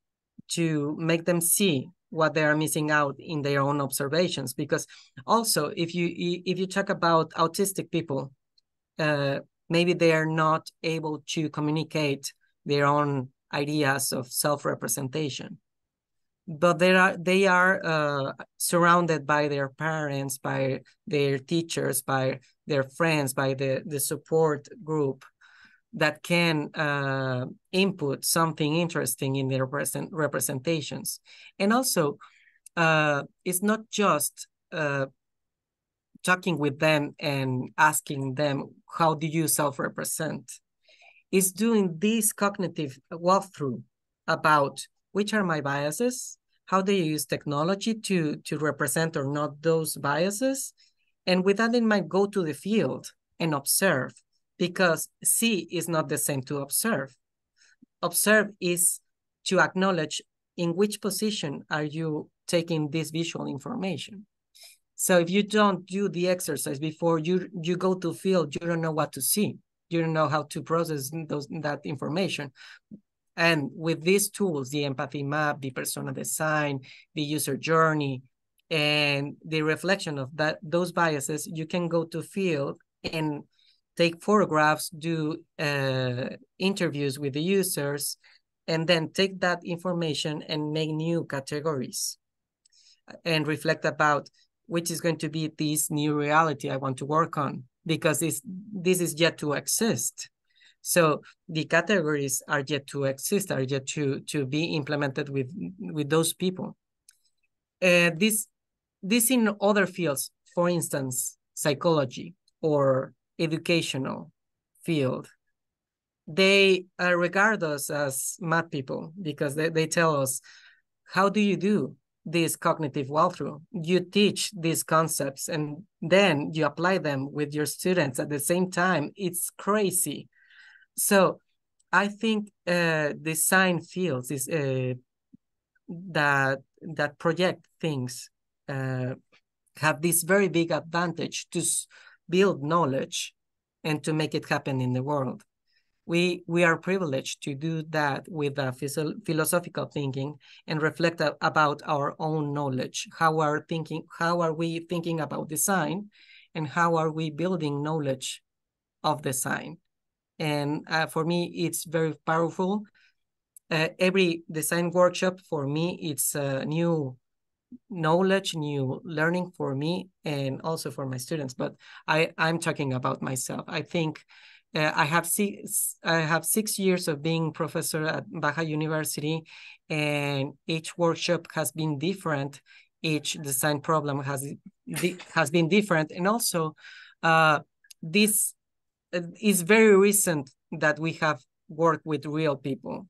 to make them see what they are missing out in their own observations. Because also if you if you talk about autistic people uh, maybe they are not able to communicate their own ideas of self-representation. But they are they are uh, surrounded by their parents by their teachers by their friends by the the support group that can uh, input something interesting in their present representations. And also, uh, it's not just uh, talking with them and asking them, how do you self-represent? It's doing this cognitive walkthrough about which are my biases, how do you use technology to, to represent or not those biases? And with that in mind, go to the field and observe because see is not the same to observe. Observe is to acknowledge in which position are you taking this visual information. So if you don't do the exercise before you you go to field, you don't know what to see. You don't know how to process those that information. And with these tools, the empathy map, the persona design, the user journey, and the reflection of that those biases, you can go to field and take photographs, do uh, interviews with the users, and then take that information and make new categories and reflect about which is going to be this new reality I want to work on. because it's, this is yet to exist. So the categories are yet to exist, are yet to, to be implemented with, with those people. Uh, this, this in other fields, for instance, psychology or educational field, they uh, regard us as mad people because they, they tell us, how do you do this cognitive walkthrough? You teach these concepts and then you apply them with your students at the same time. It's crazy. So I think uh, design fields is uh, that that project things uh, have this very big advantage to build knowledge and to make it happen in the world. We we are privileged to do that with a philosophical thinking and reflect about our own knowledge. How are thinking how are we thinking about design and how are we building knowledge of design? And uh, for me it's very powerful. Uh, every design workshop for me it's a new knowledge new learning for me and also for my students but i i'm talking about myself i think uh, I have six I have six years of being professor at Baja University, and each workshop has been different. Each design problem has has been different, and also uh, this uh, is very recent that we have worked with real people.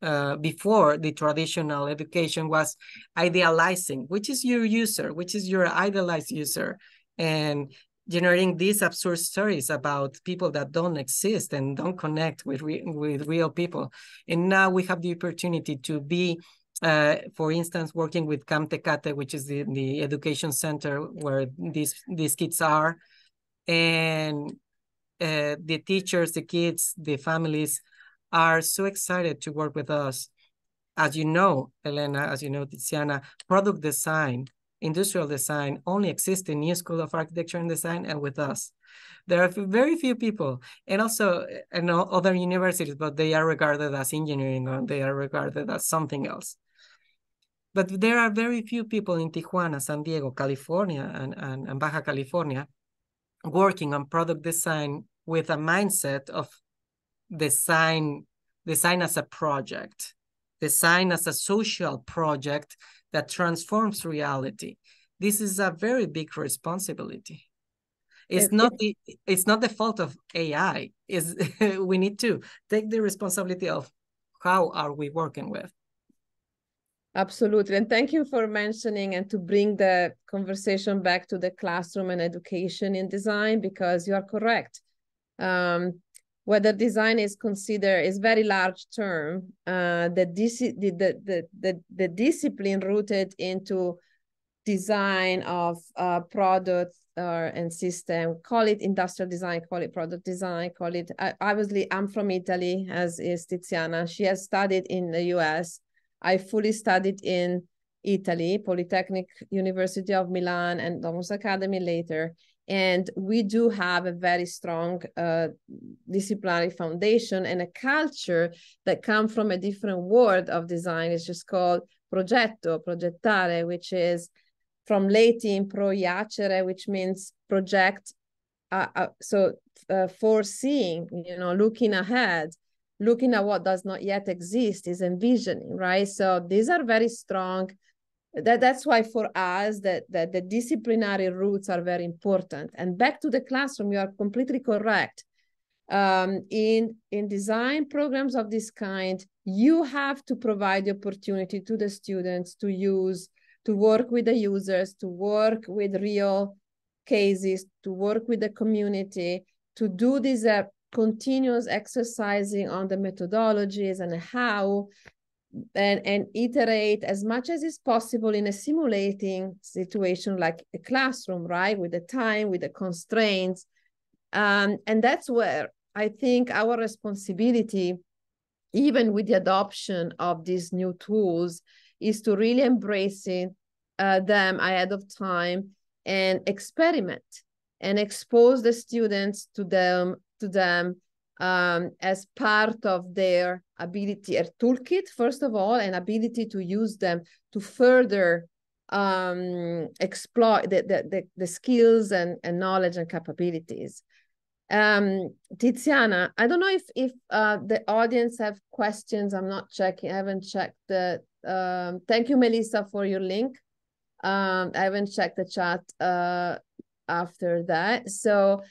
Uh, before the traditional education was idealizing, which is your user, which is your idealized user, and generating these absurd stories about people that don't exist and don't connect with re with real people. And now we have the opportunity to be, uh, for instance, working with Camp Tecate, which is the, the education center where these these kids are, and uh, the teachers, the kids, the families are so excited to work with us. As you know, Elena, as you know, Tiziana, product design industrial design only exists in New School of Architecture and Design and with us. There are very few people, and also eh, in other universities, but they are regarded as engineering or they are regarded as something else. But there are very few people in Tijuana, San Diego, California, and, and, and Baja California working on product design with a mindset of design, design as a project, design as a social project that transforms reality. This is a very big responsibility. It's it, not the it's not the fault of AI. Is [laughs] we need to take the responsibility of how are we working with. Absolutely. And thank you for mentioning and to bring the conversation back to the classroom and education in design because you are correct. Um, whether design is considered is very large term uh, the, the, the, the, the discipline rooted into design of uh, products uh, and system. Call it industrial design call it product design call it obviously i'm from italy as is tiziana. She has studied in the us i fully studied in italy polytechnic university of milan and domus academy later and we do have a very strong uh, disciplinary foundation and a culture that come from a different world of design. It's just called progetto, progettare, which is from Latin proiacere, which means project. Uh, uh, so uh, foreseeing, you know, looking ahead, looking at what does not yet exist is envisioning, right? So these are very strong that that's why for us that, that the disciplinary roots are very important. And back to the classroom you are completely correct. Um, in in design programs of this kind you have to provide the opportunity to the students to use to work with the users to work with real cases to work with the community to do this uh, continuous exercising on the methodologies and how and, and iterate as much as is possible in a simulating situation like a classroom, right? With the time, with the constraints. Um, and that's where I think our responsibility, even with the adoption of these new tools, is to really embrace it, uh, them ahead of time and experiment and expose the students to them to them um, as part of their ability, a toolkit, first of all, and ability to use them to further um, exploit the, the, the, the, skills and, and knowledge and capabilities. Um, Tiziana, I don't know if if uh, the audience have questions. I'm not checking. I haven't checked the. Um, thank you, Melissa, for your link. Um, I haven't checked the chat uh, after that. So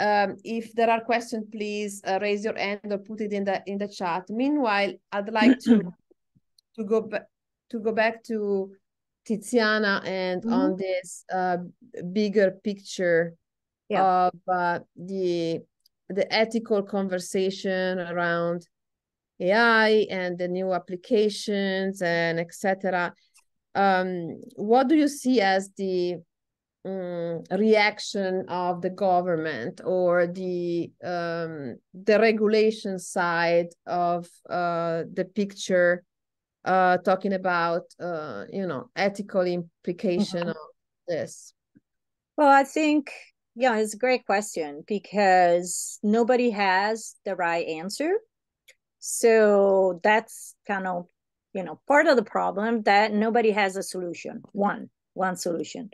um, if there are questions, please uh, raise your hand or put it in the in the chat. Meanwhile, I'd like to [clears throat] to go back to go back to Tiziana and mm -hmm. on this uh, bigger picture yeah. of uh, the the ethical conversation around AI and the new applications and etc. Um, what do you see as the um, reaction of the government or the um, the regulation side of uh, the picture uh, talking about uh, you know ethical implication mm -hmm. of this? Well, I think yeah, it's a great question because nobody has the right answer. So that's kind of you know part of the problem that nobody has a solution. One one solution,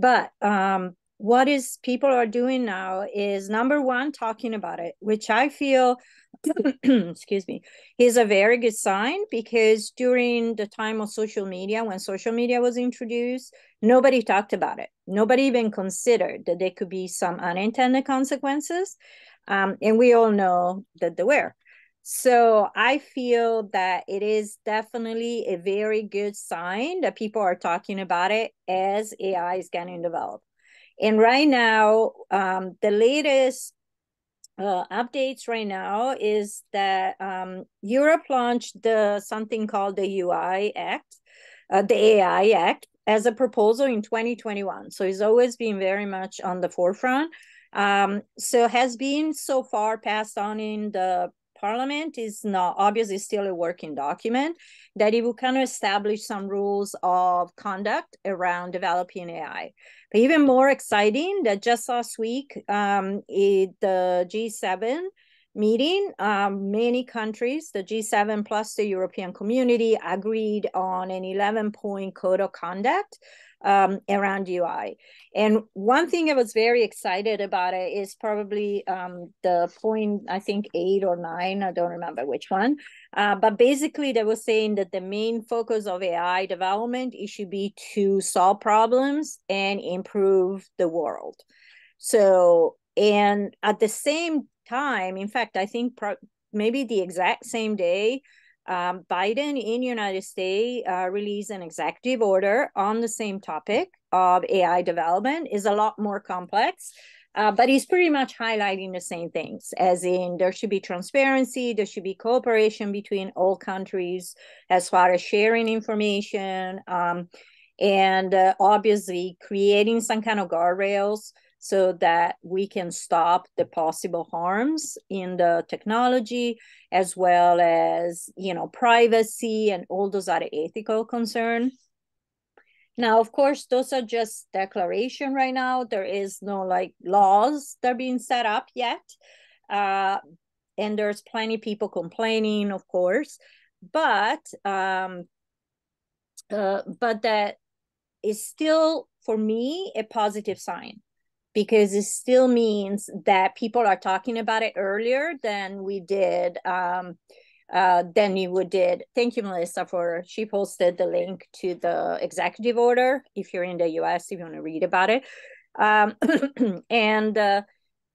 but um, what is people are doing now is number one talking about it which i feel [clears throat] excuse me is a very good sign because during the time of social media when social media was introduced nobody talked about it. Nobody even considered that there could be some unintended consequences. Um, and we all know that there were so I feel that it is definitely a very good sign that people are talking about it as AI is getting developed. And right now, um, the latest uh, updates right now is that um, Europe launched the something called the UI Act, uh, the AI Act, as a proposal in 2021. So it's always been very much on the forefront. Um, so has been so far passed on in the parliament is not obviously still a working document that it will kind of establish some rules of conduct around developing AI. But even more exciting that just last week, um, the G7 meeting, um, many countries, the G7 plus the European community, agreed on an 11 point code of conduct um, around UI. And one thing I was very excited about it is probably um, the point, I think eight or nine, I don't remember which one. Uh, but basically, they were saying that the main focus of AI development it should be to solve problems and improve the world. So, and at the same time, in fact, I think pro- maybe the exact same day, um, Biden in United States uh, released an executive order on the same topic of AI development is a lot more complex. Uh, but he's pretty much highlighting the same things, as in there should be transparency, there should be cooperation between all countries as far as sharing information, um, and uh, obviously creating some kind of guardrails so that we can stop the possible harms in the technology as well as you know privacy and all those other ethical concerns now of course those are just declaration right now. There is no like laws that are being set up yet. Uh, and there's plenty people complaining of course. But um uh, but that is still for me a positive sign because it still means that people are talking about it earlier than we did um, uh, than you would did. Thank you, Melissa, for she posted the link to the executive order. If you're in the US, if you want to read about it. Um, [clears throat] and uh,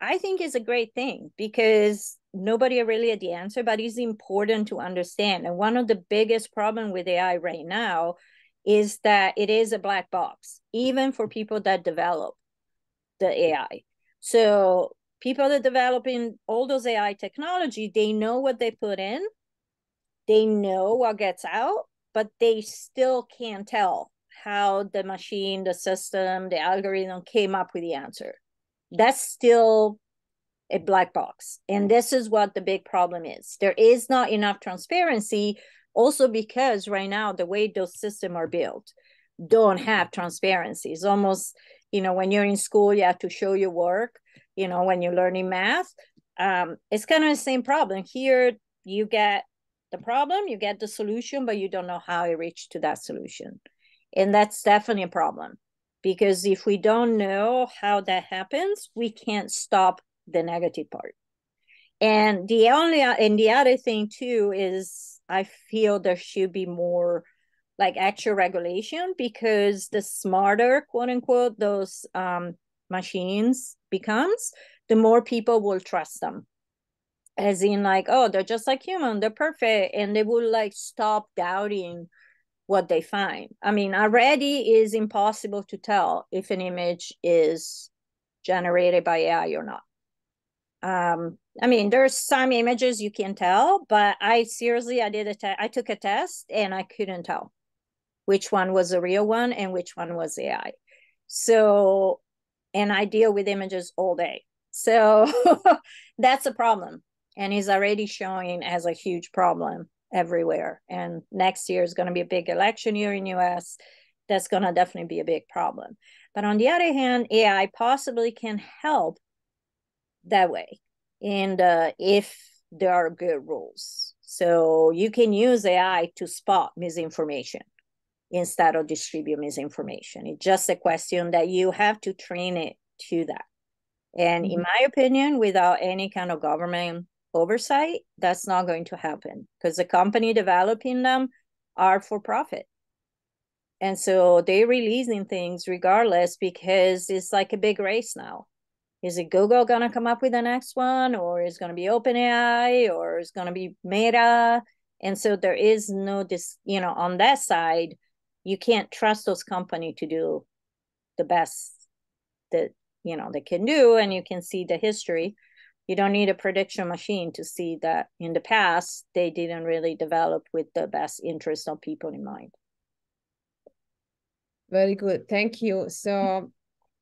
I think it's a great thing because nobody really had the answer, but it's important to understand. And one of the biggest problem with AI right now is that it is a black box, even for people that develop the AI. So people that are developing all those AI technology, they know what they put in, they know what gets out, but they still can't tell how the machine, the system, the algorithm came up with the answer. That's still a black box. And this is what the big problem is. There is not enough transparency, also because right now the way those systems are built don't have transparency. It's almost you know when you're in school you have to show your work you know when you're learning math um, it's kind of the same problem here you get the problem you get the solution but you don't know how it reached to that solution And that's definitely a problem because if we don't know how that happens, we can't stop the negative part. And the only and the other thing too is I feel there should be more like actual regulation because the smarter quote unquote those um, machines becomes, the more people will trust them. As in like, oh, they're just like human, they're perfect, and they will like stop doubting what they find. I mean, already is impossible to tell if an image is generated by AI or not. Um, I mean, there's some images you can tell, but I seriously, I did a test. I took a test and I couldn't tell which one was a real one and which one was AI. So, and I deal with images all day. So [laughs] that's a problem. And is already showing as a huge problem everywhere. And next year is going to be a big election year in US. That's going to definitely be a big problem. But on the other hand, AI possibly can help that way. And uh, if there are good rules. So you can use AI to spot misinformation instead of distribute misinformation. It's just a question that you have to train it to that. And mm-hmm. in my opinion, without any kind of government oversight, that's not going to happen because the company developing them are for profit. And so they're releasing things regardless because it's like a big race now. Is it Google gonna come up with the next one, or is gonna be OpenAI, or is gonna be Meta? And so there is no this, you know, on that side, you can't trust those company to do the best that you know they can do and you can see the history. You don't need a prediction machine to see that in the past they didn't really develop with the best interest of people in mind. Very good. Thank you. So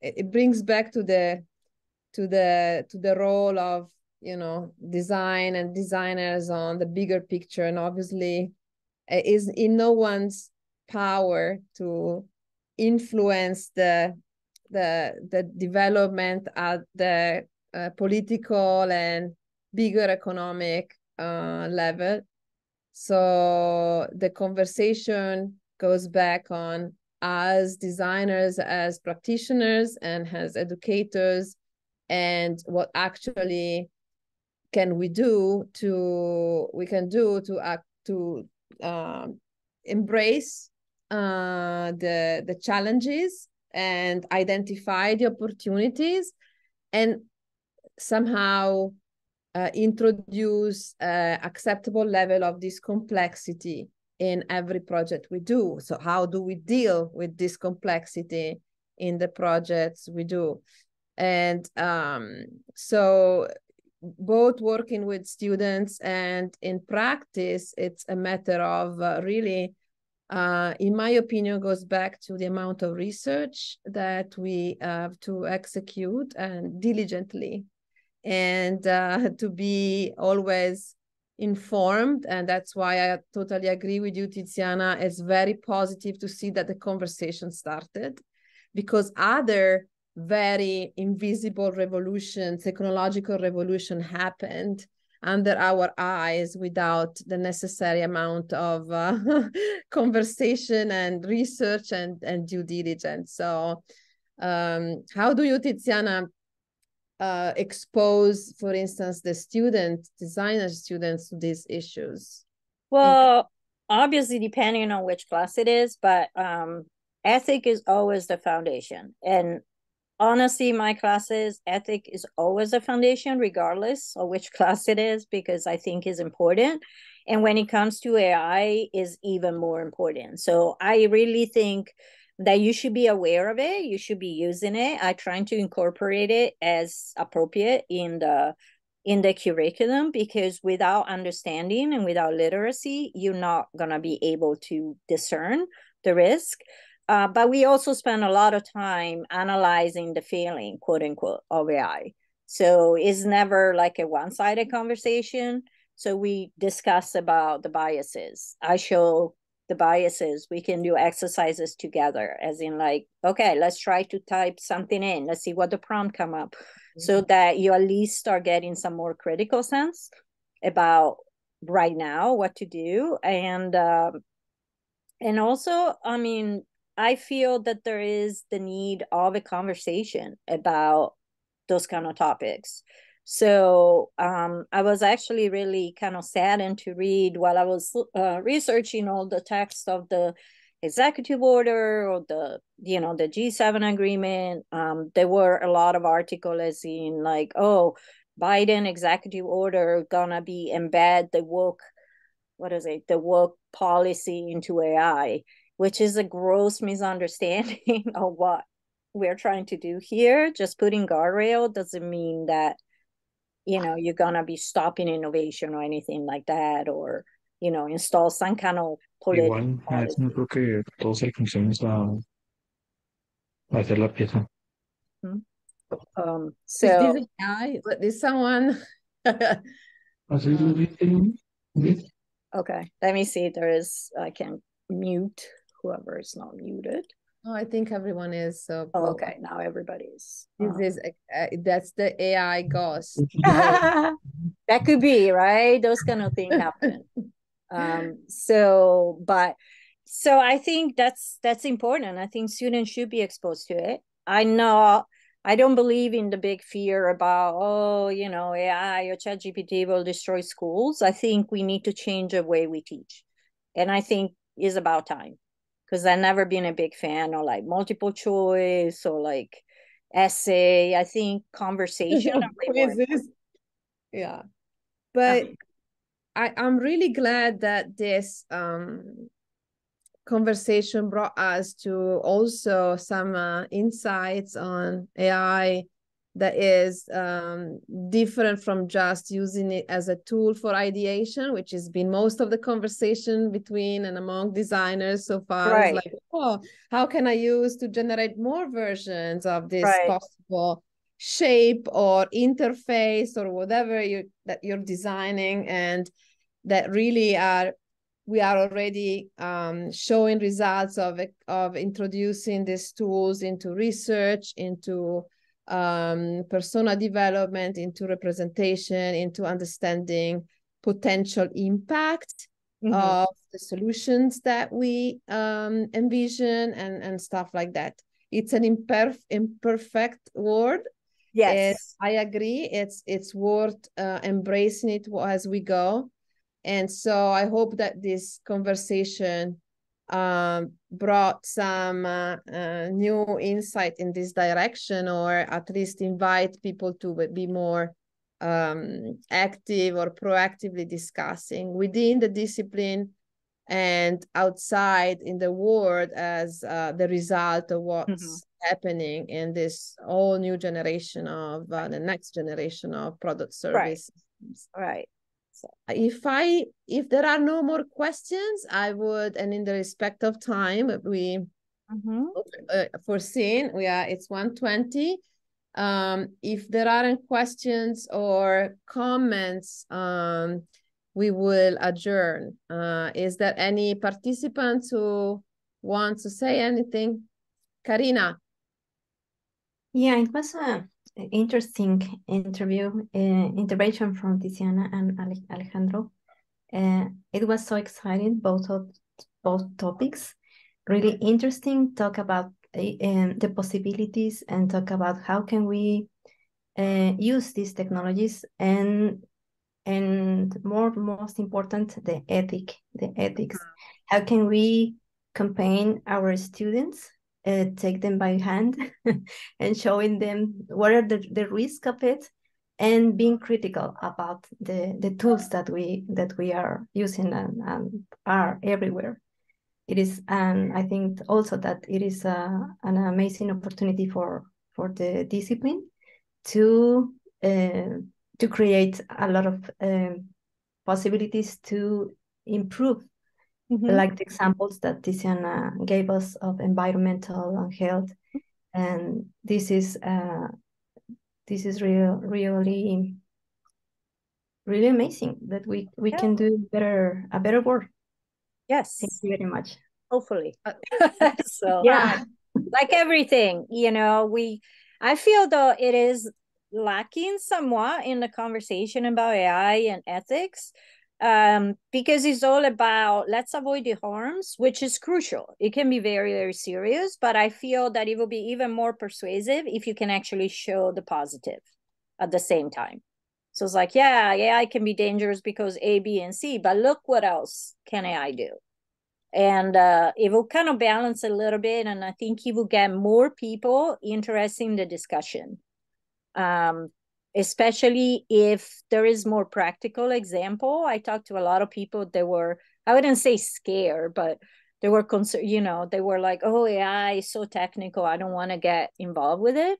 it brings back to the to the to the role of you know design and designers on the bigger picture. And obviously is in no one's power to influence the the the development at the uh, political and bigger economic uh, level. So the conversation goes back on as designers, as practitioners, and as educators, and what actually can we do to we can do to act to um, embrace uh, the the challenges and identify the opportunities and somehow uh, introduce uh, acceptable level of this complexity in every project we do. So how do we deal with this complexity in the projects we do? And um, so both working with students and in practice it's a matter of uh, really uh, in my opinion, goes back to the amount of research that we have to execute and diligently, and uh, [laughs] to be always informed. And that's why I totally agree with you, Tiziana. It's very positive to see that the conversation started because other very invisible revolution, technological revolution happened under our eyes without the necessary amount of uh, [laughs] conversation and research and, and due diligence. So, um, how do you, Tiziana, uh, expose, for instance, the student, designer students to these issues? Well, obviously, depending on which class it is, but um, ethic is always the foundation. And honestly my classes ethic is always a foundation regardless of which class it is because i think is important. And when it comes to ai is even more important. So i really think that you should be aware of it. You should be using it. I try to incorporate it as appropriate in the in the curriculum because without understanding and without literacy you're not going to be able to discern the risk uh, but we also spend a lot of time analyzing the feeling, quote unquote, of AI. So it's never like a one-sided conversation. So we discuss about the biases. I show the biases. We can do exercises together, as in like, okay, let's try to type something in. Let's see what the prompt come up, mm-hmm. so that you at least start getting some more critical sense about right now what to do and um, and also, I mean, I feel that there is the need of a conversation about those kind of topics. So um, I was actually really kind of saddened to read while I was uh, researching all the text of the executive order or the you know the G7 agreement. Um, there were a lot of articles in like, oh, Biden executive order gonna be embed the woke, what is it, the woke policy into AI, which is a gross misunderstanding [laughs] of what we're trying to do here. Just putting guardrail doesn't mean that you know you're gonna be stopping innovation or anything like that, or you know install some kind of political. Igual, a veces no creo que todo se funcione a, a hacer la pieza. Mm-hmm. Um, Is this AI? Is someone? [laughs] Ah, Así lo um, dicen, ¿ves? okay, let me see. There is I can mute whoever is not muted. oh, I think everyone is. So Oh, okay, now everybody's. This uh, is uh, that's the AI ghost. [laughs] that could be right? Those kind of things happen. [laughs] Um so but so i think that's that's important. I think students should be exposed to it. I know i don't believe in the big fear about oh you know ai or chat gpt will destroy schools. I think we need to change the way we teach. And i think is about time because i've never been a big fan of like multiple choice or like essay i think [laughs] conversation Quizzes. Yeah. But I, I'm really glad that this um, conversation brought us to also some uh, insights on AI that is um, different from just using it as a tool for ideation, which has been most of the conversation between and among designers so far. It's Right. like, oh, how can I use to generate more versions of this Right. possible shape or interface or whatever you that you're designing and that really are we are already um, showing results of of introducing these tools into research into um, persona development into representation into understanding potential impact Mhm. of the solutions that we um, envision and and stuff like that it's an imperf- imperfect world yes I agree. It's it's worth uh, embracing it as we go, and so I hope that this conversation um, brought some uh, uh, new insight in this direction, or at least invite people to be more um, active or proactively discussing within the discipline and outside in the world as uh, the result of what's happening in this whole new generation of uh, the next generation of product services. Systems. right if i if there are no more questions i would and in the respect of time we Mhm. uh, foreseen we are it's 120 um if there aren't questions or comments um we will adjourn. Uh is there any participants who want to say anything? Karina? Yeah, it was a a interesting interview, uh, intervention from Tiziana and Alejandro. Uh, it was so exciting, both of both topics. Really interesting. Talk about um, the possibilities and talk about how can we uh, use these technologies and and more most important the ethic the ethics how can we campaign our students uh, take them by hand [laughs] and showing them what are the, the risk of it and being critical about the, the tools that we that we are using and, and are everywhere. It is and i think also that it is a, an amazing opportunity for for the discipline to uh, to create a lot of um, possibilities to improve Mhm. like the examples that Tiziana gave us of environmental and health. And this is uh, this is real, really, really amazing that we we Yeah. can do better a better work. yes Thank you very much. hopefully Uh, [laughs] so [laughs] Yeah. like everything you know we i feel though it is lacking somewhat in the conversation about ai and ethics um, because it's all about let's avoid the harms, which is crucial. It can be very, very serious, but I feel that it will be even more persuasive if you can actually show the positive at the same time. So it's like, yeah, AI can be dangerous because A, B, and C, but look what else can AI do? And uh, it will kind of balance a little bit, and I think it will get more people interested in the discussion. Um, especially if there is more practical example. I talked to a lot of people that were, I wouldn't say scared, but they were concerned, you know, they were like, oh, AI is so technical. I don't want to get involved with it.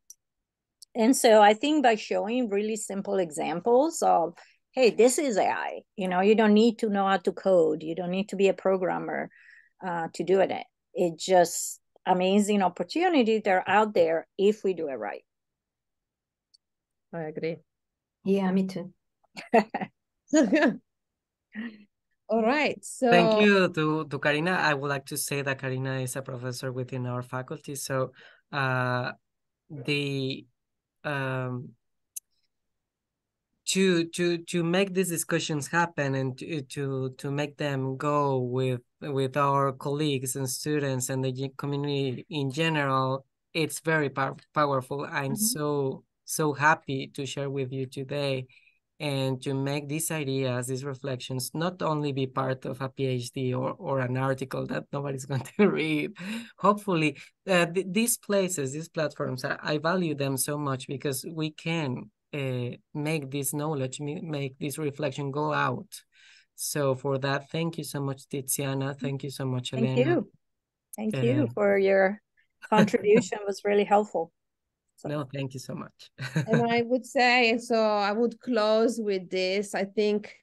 And so I think by showing really simple examples of, hey, this is AI, you know, you don't need to know how to code, you don't need to be a programmer uh, to do it. It's just amazing opportunity that are out there if we do it right. I agree. Yeah, me too. [laughs] All right. So Thank you to, to Karina. I would like to say that Karina is a professor within our faculty. So uh, the um, to to to make these discussions happen and to to, to make them go with with our colleagues and students and the community in general, it's very pow powerful. I'm mm -hmm. so so happy to share with you today and to make these ideas, these reflections, not only be part of a PhD or, or an article that nobody's [laughs] going to read. Hopefully, uh, th these places, these platforms, I, I, value them so much because we can uh, make this knowledge, make this reflection go out. So for that, thank you so much, Tiziana. Thank you so much, Elena. Thank you. Thank uh, you for your [laughs] contribution. was really helpful. So. No, thank you so much. and I [laughs] would say, so I would close with this. I think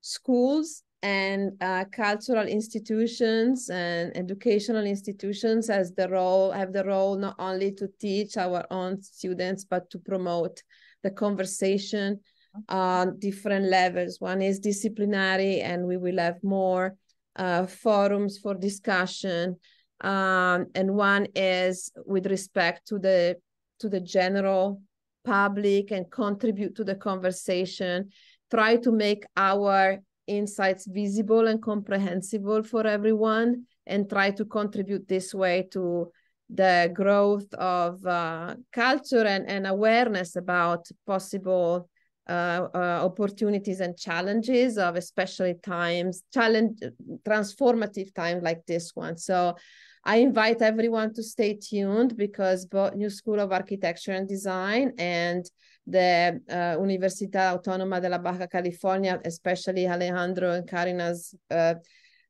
schools and uh, cultural institutions and educational institutions has the role have the role not only to teach our own students but to promote the conversation on different levels one is disciplinary and we will have more uh, forums for discussion um, and one is with respect to the to the general public and contribute to the conversation, try to make our insights visible and comprehensible for everyone, and try to contribute this way to the growth of uh, culture and, and awareness about possible uh, uh, opportunities and challenges of especially times challenge transformative time like this one. So I invite everyone to stay tuned because both New School of Architecture and Design and the uh, Universidad Autónoma de la Baja California, especially Alejandro and Karina's uh,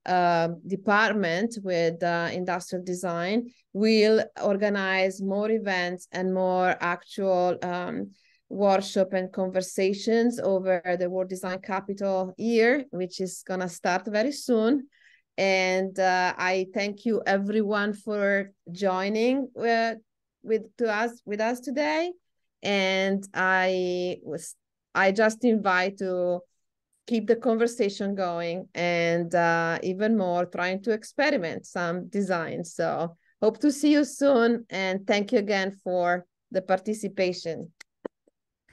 uh, department with uh, industrial design, will organize more events and more actual um, workshop and conversations over the World Design Capital year, which is going to start very soon. And uh, I thank you everyone for joining uh, with to us with us today. And I was I just invite to keep the conversation going and uh, even more trying to experiment some designs. So hope to see you soon and thank you again for the participation.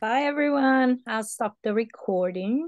Bye everyone. I'll stop the recording.